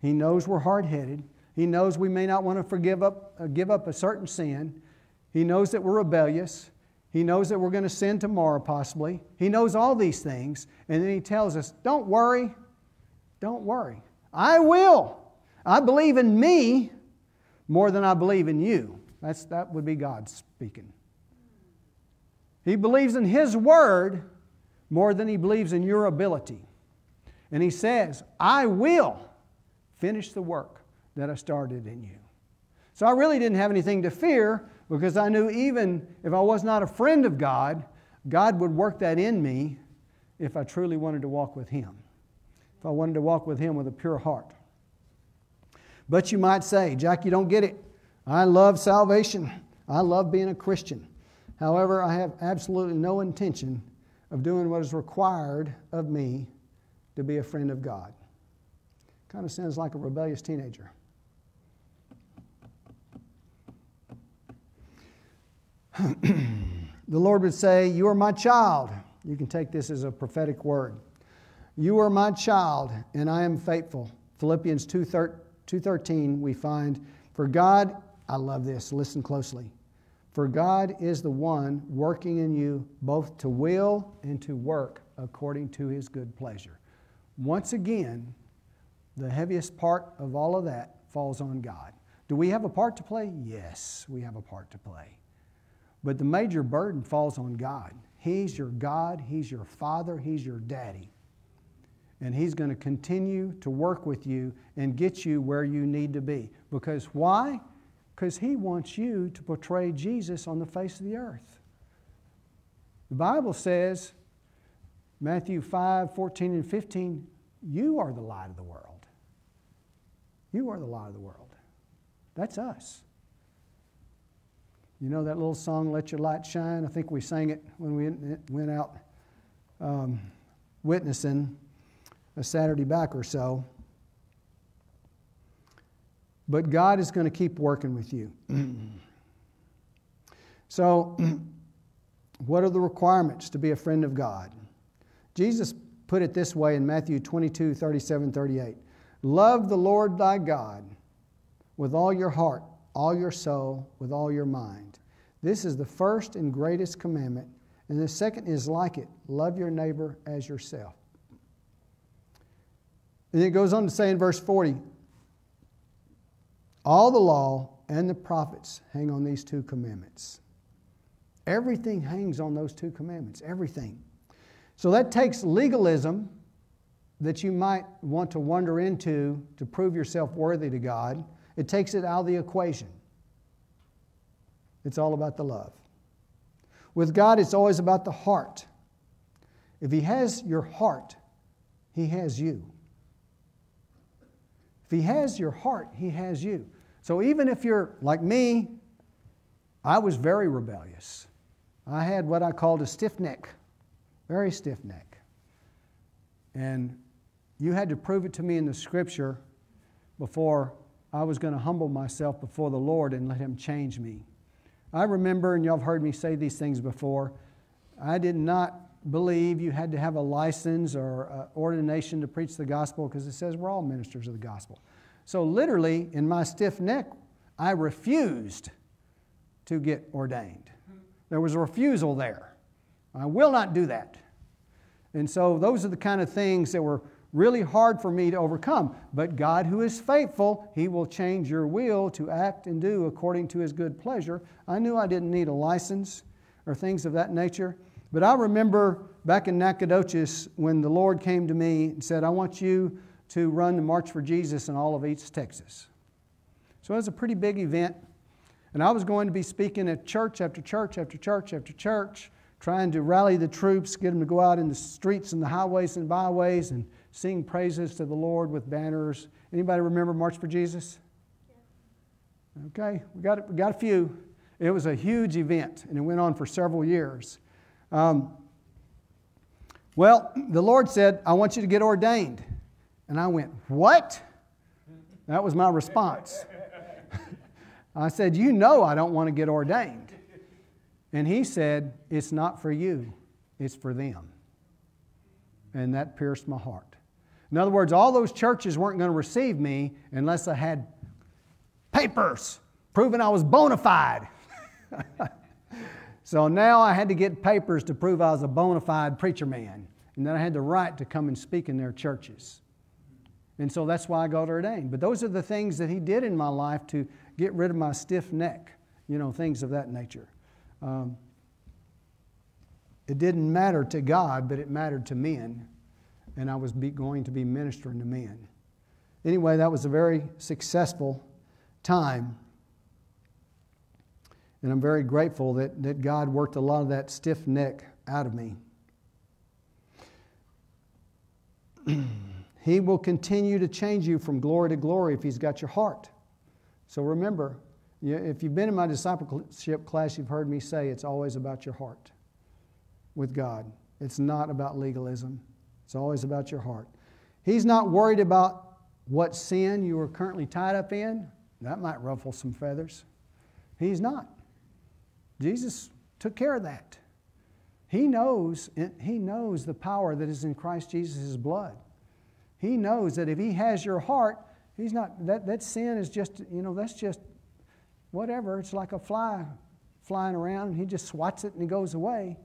He knows we're hard headed. He knows we may not want to forgive up, uh, give up a certain sin. He knows that we're rebellious. He knows that we're going to sin tomorrow, possibly. He knows all these things. And then He tells us, Don't worry. Don't worry. I will. I believe in me more than I believe in you. That's, that would be God speaking. He believes in His Word more than He believes in your ability. And He says, I will finish the work that I started in you. So I really didn't have anything to fear because I knew even if I was not a friend of God, God would work that in me if I truly wanted to walk with Him, if I wanted to walk with Him with a pure heart. But you might say, Jack, you don't get it. I love salvation. I love being a Christian. However, I have absolutely no intention of doing what is required of me to be a friend of God. Kind of sounds like a rebellious teenager. the Lord would say, You are my child. You can take this as a prophetic word. You are my child, and I am faithful. Philippians 2.13, we find, For God, I love this, listen closely. For God is the one working in you both to will and to work according to his good pleasure. Once again, the heaviest part of all of that falls on God. Do we have a part to play? Yes, we have a part to play. But the major burden falls on God. He's your God, He's your Father, He's your daddy. And He's going to continue to work with you and get you where you need to be. Because why? Because He wants you to portray Jesus on the face of the earth. The Bible says, Matthew 5 14 and 15, you are the light of the world. You are the light of the world. That's us. You know that little song, Let Your Light Shine? I think we sang it when we went out um, witnessing a Saturday back or so. But God is going to keep working with you. so, what are the requirements to be a friend of God? Jesus put it this way in Matthew 22 37 38. Love the Lord thy God with all your heart, all your soul, with all your mind. This is the first and greatest commandment. And the second is like it love your neighbor as yourself. And it goes on to say in verse 40 all the law and the prophets hang on these two commandments. Everything hangs on those two commandments, everything. So that takes legalism that you might want to wander into to prove yourself worthy to God, it takes it out of the equation. It's all about the love. With God, it's always about the heart. If He has your heart, He has you. If He has your heart, He has you. So even if you're like me, I was very rebellious. I had what I called a stiff neck, very stiff neck. And you had to prove it to me in the scripture before I was going to humble myself before the Lord and let Him change me. I remember, and y'all have heard me say these things before, I did not believe you had to have a license or uh, ordination to preach the gospel because it says we're all ministers of the gospel. So, literally, in my stiff neck, I refused to get ordained. There was a refusal there. I will not do that. And so, those are the kind of things that were really hard for me to overcome. But God, who is faithful, He will change your will to act and do according to His good pleasure. I knew I didn't need a license or things of that nature. But I remember back in Nacogdoches when the Lord came to me and said, I want you to run the March for Jesus in all of East Texas. So it was a pretty big event. And I was going to be speaking at church after church after church after church, trying to rally the troops, get them to go out in the streets and the highways and byways and sing praises to the Lord with banners. Anybody remember March for Jesus? Okay, we got, we got a few. It was a huge event, and it went on for several years. Um, well, the Lord said, I want you to get ordained. And I went, What? That was my response. I said, You know I don't want to get ordained. And he said, It's not for you, it's for them. And that pierced my heart. In other words, all those churches weren't going to receive me unless I had papers proving I was bona fide. So now I had to get papers to prove I was a bona fide preacher man. And then I had the right to come and speak in their churches. And so that's why I got ordained. But those are the things that he did in my life to get rid of my stiff neck, you know, things of that nature. Um, it didn't matter to God, but it mattered to men. And I was be, going to be ministering to men. Anyway, that was a very successful time and I'm very grateful that, that God worked a lot of that stiff neck out of me. he will continue to change you from glory to glory if He's got your heart. So remember, if you've been in my discipleship class, you've heard me say it's always about your heart with God. It's not about legalism, it's always about your heart. He's not worried about what sin you are currently tied up in. That might ruffle some feathers. He's not. Jesus took care of that. He knows, he knows the power that is in Christ Jesus' blood. He knows that if he has your heart, he's not that, that sin is just, you know, that's just whatever. It's like a fly flying around and he just swats it and he goes away.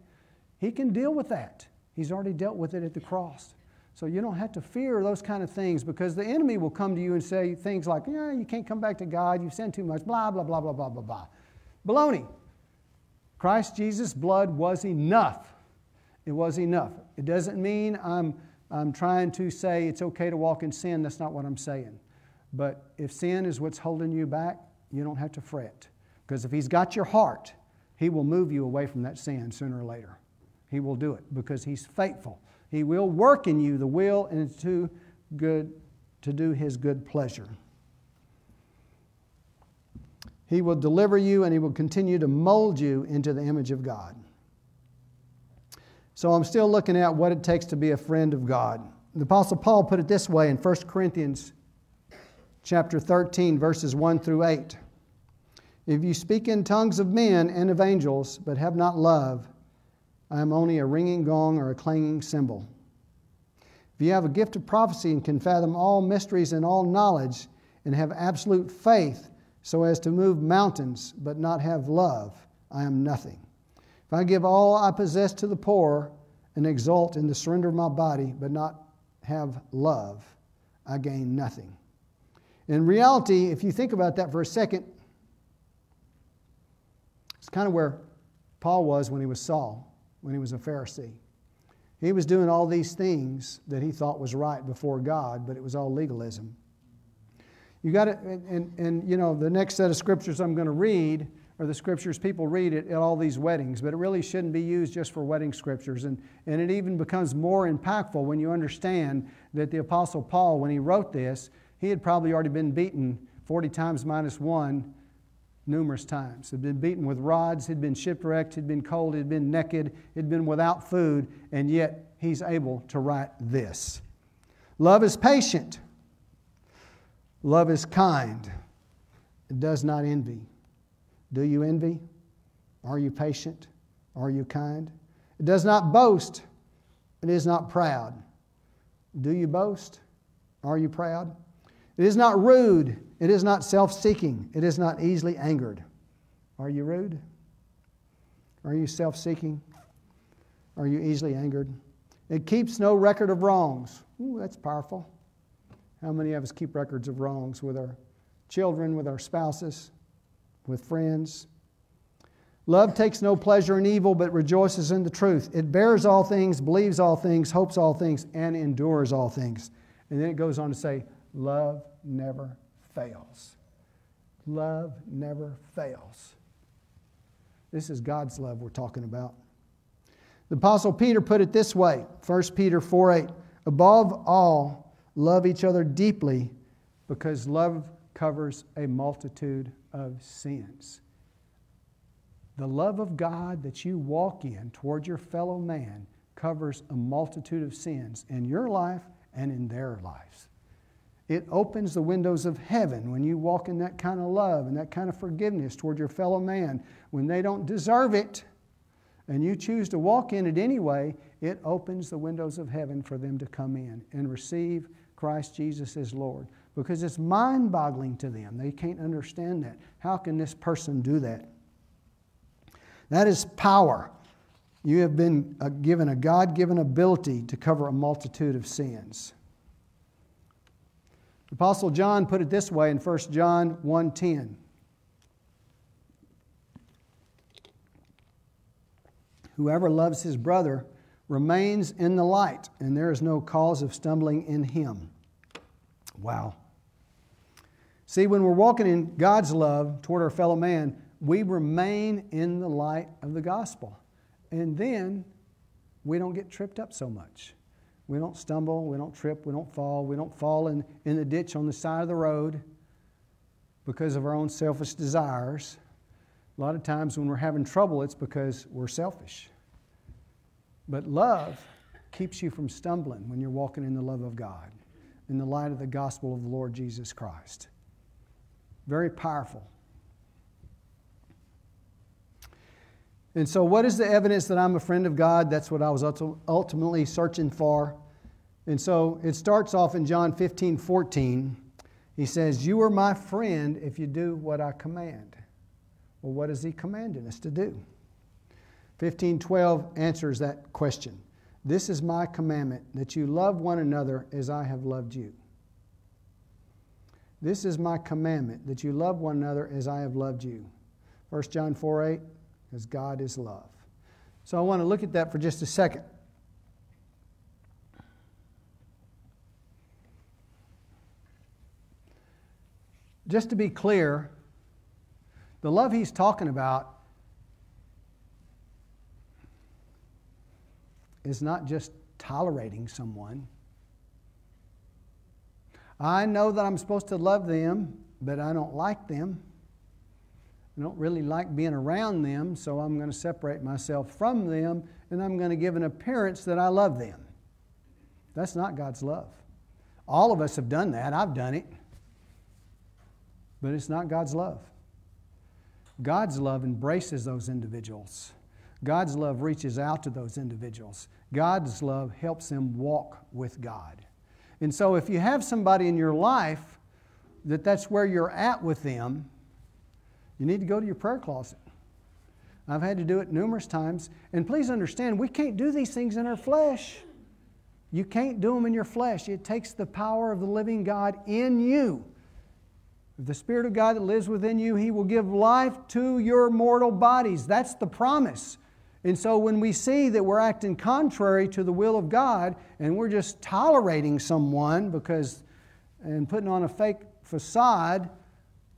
He can deal with that. He's already dealt with it at the cross. So you don't have to fear those kind of things because the enemy will come to you and say things like, yeah, you can't come back to God, you've sinned too much, blah, blah, blah, blah, blah, blah, blah. Baloney. Christ Jesus' blood was enough. It was enough. It doesn't mean I'm, I'm trying to say it's okay to walk in sin. That's not what I'm saying. But if sin is what's holding you back, you don't have to fret. Because if He's got your heart, He will move you away from that sin sooner or later. He will do it because He's faithful. He will work in you the will and to good to do His good pleasure. He will deliver you and He will continue to mold you into the image of God. So I'm still looking at what it takes to be a friend of God. The Apostle Paul put it this way in 1 Corinthians chapter 13, verses 1 through 8. If you speak in tongues of men and of angels, but have not love, I am only a ringing gong or a clanging cymbal. If you have a gift of prophecy and can fathom all mysteries and all knowledge, and have absolute faith so as to move mountains but not have love, I am nothing. If I give all I possess to the poor and exult in the surrender of my body but not have love, I gain nothing. In reality, if you think about that for a second, it's kind of where Paul was when he was Saul, when he was a Pharisee. He was doing all these things that he thought was right before God, but it was all legalism. You got it, and, and, and, you know, the next set of scriptures I'm going to read are the scriptures people read at, at all these weddings, but it really shouldn't be used just for wedding scriptures. And, and it even becomes more impactful when you understand that the Apostle Paul, when he wrote this, he had probably already been beaten 40 times minus one numerous times. He'd been beaten with rods, he'd been shipwrecked, he'd been cold, he'd been naked, he'd been without food, and yet he's able to write this. Love is patient. Love is kind. It does not envy. Do you envy? Are you patient? Are you kind? It does not boast. It is not proud. Do you boast? Are you proud? It is not rude. It is not self seeking. It is not easily angered. Are you rude? Are you self seeking? Are you easily angered? It keeps no record of wrongs. Ooh, that's powerful. How many of us keep records of wrongs with our children, with our spouses, with friends? Love takes no pleasure in evil, but rejoices in the truth. It bears all things, believes all things, hopes all things, and endures all things. And then it goes on to say, Love never fails. Love never fails. This is God's love we're talking about. The Apostle Peter put it this way 1 Peter 4 8. Above all, love each other deeply because love covers a multitude of sins. The love of God that you walk in toward your fellow man covers a multitude of sins in your life and in their lives. It opens the windows of heaven when you walk in that kind of love and that kind of forgiveness toward your fellow man when they don't deserve it and you choose to walk in it anyway, it opens the windows of heaven for them to come in and receive Christ Jesus is Lord. Because it's mind boggling to them. They can't understand that. How can this person do that? That is power. You have been uh, given a God given ability to cover a multitude of sins. Apostle John put it this way in 1 John 1:10. Whoever loves his brother remains in the light, and there is no cause of stumbling in him. Wow. See, when we're walking in God's love toward our fellow man, we remain in the light of the gospel. And then we don't get tripped up so much. We don't stumble, we don't trip, we don't fall, we don't fall in, in the ditch on the side of the road because of our own selfish desires. A lot of times when we're having trouble, it's because we're selfish. But love keeps you from stumbling when you're walking in the love of God, in the light of the gospel of the Lord Jesus Christ. Very powerful. And so, what is the evidence that I'm a friend of God? That's what I was ultimately searching for. And so, it starts off in John 15 14. He says, You are my friend if you do what I command. Well, what is he commanding us to do? 1512 answers that question. This is my commandment that you love one another as I have loved you. This is my commandment that you love one another as I have loved you. 1 John 4 8, because God is love. So I want to look at that for just a second. Just to be clear, the love he's talking about is not just tolerating someone. I know that I'm supposed to love them, but I don't like them. I don't really like being around them, so I'm going to separate myself from them and I'm going to give an appearance that I love them. That's not God's love. All of us have done that. I've done it. But it's not God's love. God's love embraces those individuals. God's love reaches out to those individuals. God's love helps them walk with God. And so if you have somebody in your life that that's where you're at with them, you need to go to your prayer closet. I've had to do it numerous times. And please understand, we can't do these things in our flesh. You can't do them in your flesh. It takes the power of the living God in you the Spirit of God that lives within you, He will give life to your mortal bodies. That's the promise. And so when we see that we're acting contrary to the will of God and we're just tolerating someone because and putting on a fake facade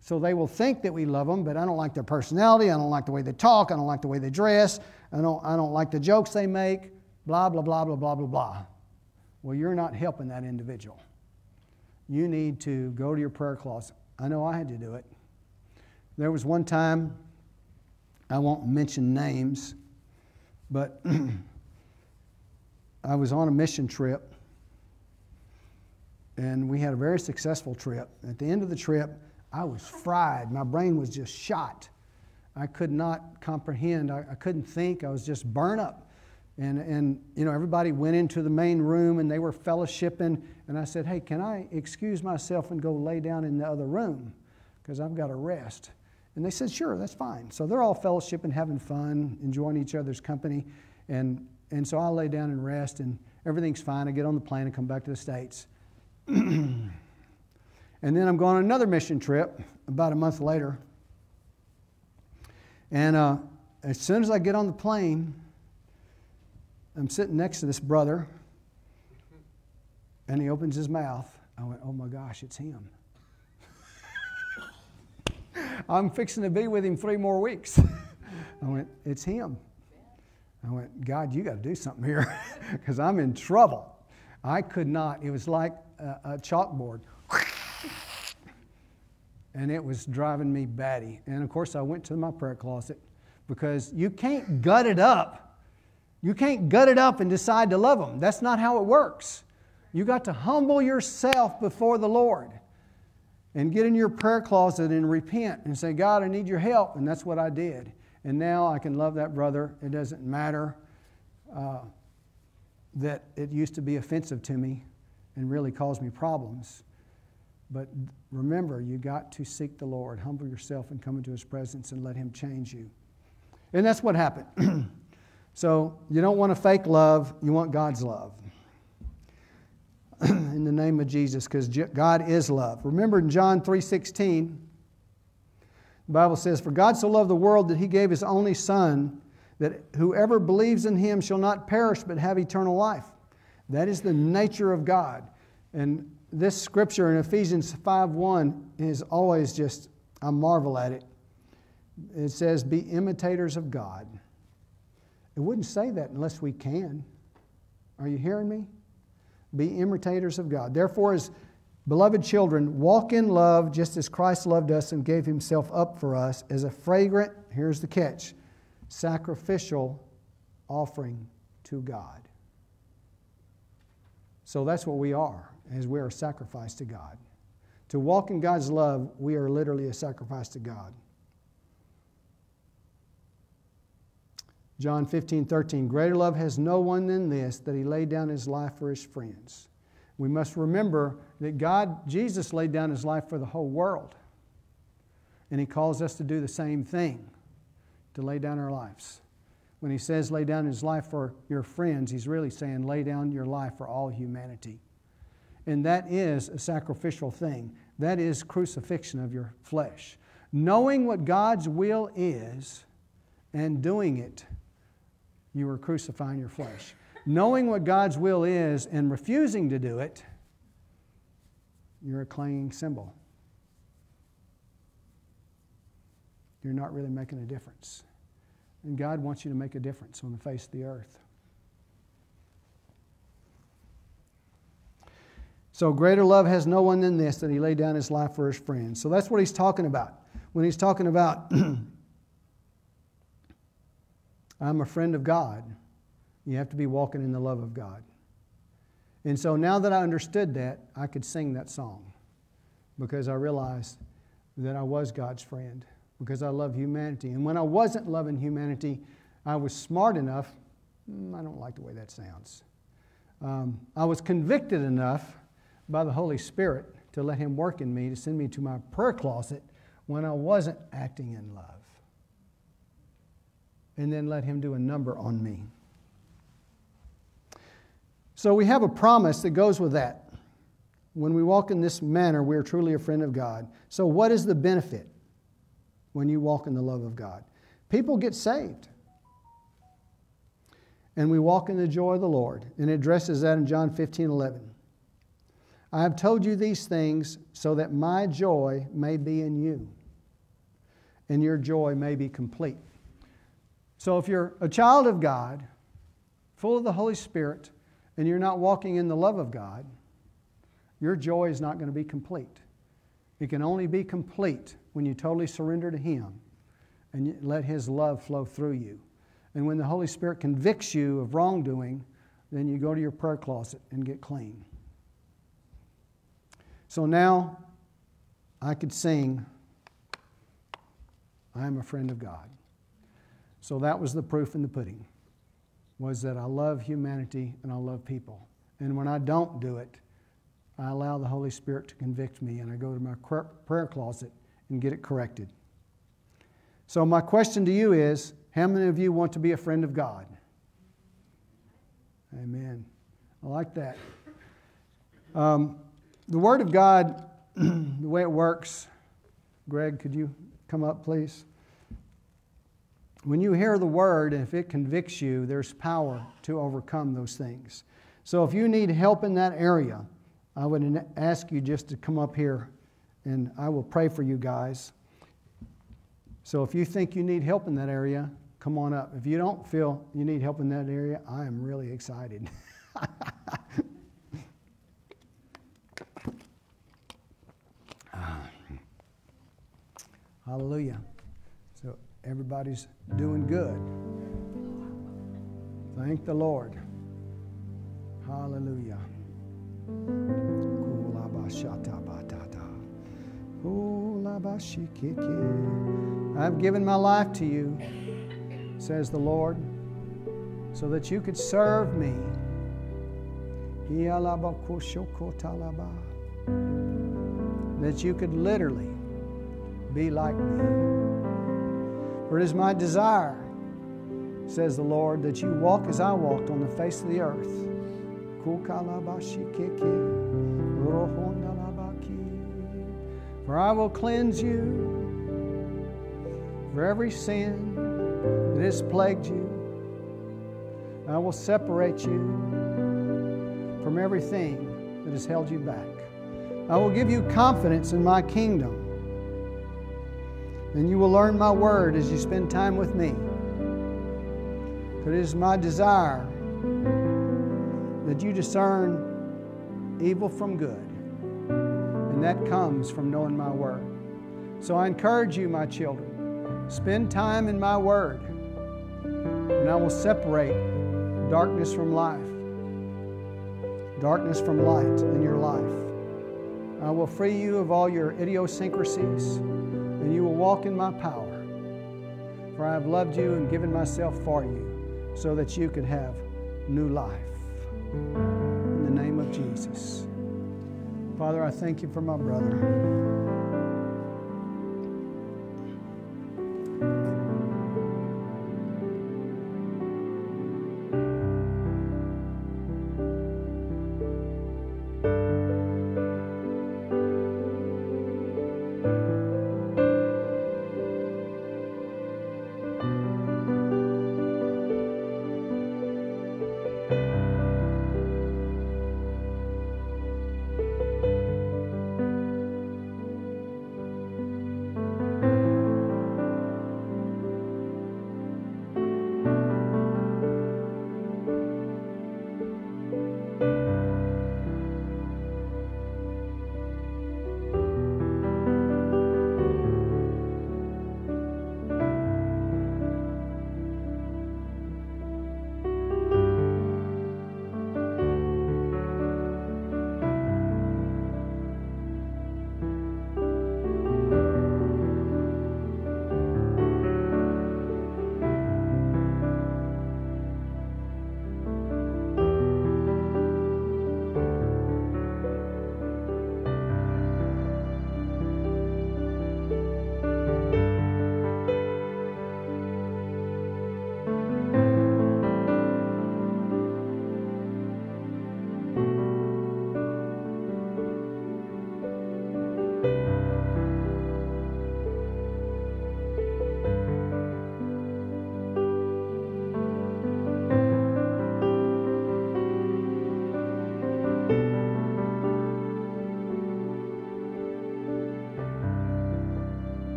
so they will think that we love them, but I don't like their personality, I don't like the way they talk, I don't like the way they dress, I don't, I don't like the jokes they make, blah, blah, blah, blah, blah, blah, blah. Well, you're not helping that individual. You need to go to your prayer closet. I know I had to do it. There was one time, I won't mention names, but I was on a mission trip and we had a very successful trip. At the end of the trip, I was fried. My brain was just shot. I could not comprehend. I, I couldn't think. I was just burnt up. And, and, you know, everybody went into the main room and they were fellowshipping. And I said, hey, can I excuse myself and go lay down in the other room? Because I've got to rest. And they said, sure, that's fine. So they're all fellowshipping, having fun, enjoying each other's company. And, and so I lay down and rest, and everything's fine. I get on the plane and come back to the States. and then I'm going on another mission trip about a month later. And uh, as soon as I get on the plane, I'm sitting next to this brother, and he opens his mouth. I went, Oh my gosh, it's him. I'm fixing to be with him three more weeks. I went, It's him. I went, God, you got to do something here because I'm in trouble. I could not. It was like a, a chalkboard. and it was driving me batty. And of course, I went to my prayer closet because you can't gut it up. You can't gut it up and decide to love them. That's not how it works. You got to humble yourself before the Lord and get in your prayer closet and repent and say, God, I need your help. And that's what I did. And now I can love that brother. It doesn't matter uh, that it used to be offensive to me and really cause me problems. But remember, you got to seek the Lord, humble yourself, and come into His presence and let Him change you. And that's what happened. so you don't want a fake love, you want God's love. in the name of Jesus, because God is love. Remember in John 3:16, the Bible says, For God so loved the world that he gave his only Son, that whoever believes in him shall not perish but have eternal life. That is the nature of God. And this scripture in Ephesians 5:1 is always just, I marvel at it. It says, Be imitators of God. It wouldn't say that unless we can. Are you hearing me? Be imitators of God. Therefore, as Beloved children, walk in love just as Christ loved us and gave himself up for us as a fragrant, here's the catch, sacrificial offering to God. So that's what we are, as we are a sacrifice to God. To walk in God's love, we are literally a sacrifice to God. John 15, 13. Greater love has no one than this, that he laid down his life for his friends. We must remember that God, Jesus laid down his life for the whole world. And he calls us to do the same thing, to lay down our lives. When he says lay down his life for your friends, he's really saying lay down your life for all humanity. And that is a sacrificial thing. That is crucifixion of your flesh. Knowing what God's will is and doing it, you are crucifying your flesh knowing what God's will is and refusing to do it, you're a clanging cymbal. You're not really making a difference. And God wants you to make a difference on the face of the earth. So, greater love has no one than this, that he laid down his life for his friends. So, that's what he's talking about. When he's talking about, I'm a friend of God, you have to be walking in the love of God. And so now that I understood that, I could sing that song because I realized that I was God's friend because I love humanity. And when I wasn't loving humanity, I was smart enough. Hmm, I don't like the way that sounds. Um, I was convicted enough by the Holy Spirit to let Him work in me to send me to my prayer closet when I wasn't acting in love. And then let Him do a number on me. So we have a promise that goes with that. When we walk in this manner, we are truly a friend of God. So, what is the benefit when you walk in the love of God? People get saved. And we walk in the joy of the Lord. And it addresses that in John 15 11. I have told you these things so that my joy may be in you and your joy may be complete. So, if you're a child of God, full of the Holy Spirit, and you're not walking in the love of God, your joy is not going to be complete. It can only be complete when you totally surrender to Him and let His love flow through you. And when the Holy Spirit convicts you of wrongdoing, then you go to your prayer closet and get clean. So now I could sing, I am a friend of God. So that was the proof in the pudding, was that I love humanity and I love people. And when I don't do it, I allow the Holy Spirit to convict me and I go to my prayer closet and get it corrected. So, my question to you is how many of you want to be a friend of God? Amen. I like that. Um, the Word of God, the way it works, Greg, could you come up, please? When you hear the Word, and if it convicts you, there's power to overcome those things. So if you need help in that area, I would ask you just to come up here and I will pray for you guys. So if you think you need help in that area, come on up. If you don't feel you need help in that area, I am really excited. Ah. Hallelujah. Everybody's doing good. Thank the Lord. Hallelujah. I've given my life to you, says the Lord, so that you could serve me. That you could literally be like me. For it is my desire, says the Lord, that you walk as I walked on the face of the earth for I will cleanse you for every sin that has plagued you. I will separate you from everything that has held you back. I will give you confidence in my kingdom. And you will learn my word as you spend time with me. For it is my desire that you discern evil from good. And that comes from knowing my word. So I encourage you, my children, spend time in my word, and I will separate darkness from life, darkness from light in your life. I will free you of all your idiosyncrasies, and you will walk in my power. For I have loved you and given myself for you so that you could have new life. In the name of Jesus. Father, I thank you for my brother.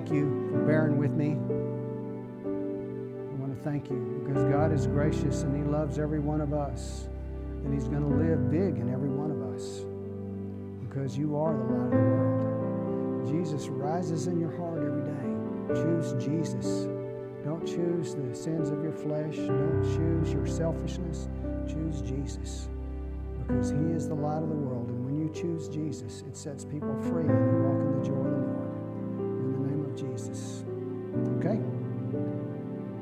for bearing with me. I want to thank you because God is gracious and He loves every one of us. And He's going to live big in every one of us because you are the light of the world. Jesus rises in your heart every day. Choose Jesus. Don't choose the sins of your flesh. Don't choose your selfishness. Choose Jesus because He is the light of the world. And when you choose Jesus, it sets people free and you walk in the joy of the Lord. Jesus. Okay?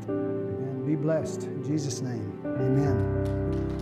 And be blessed. In Jesus' name. Amen.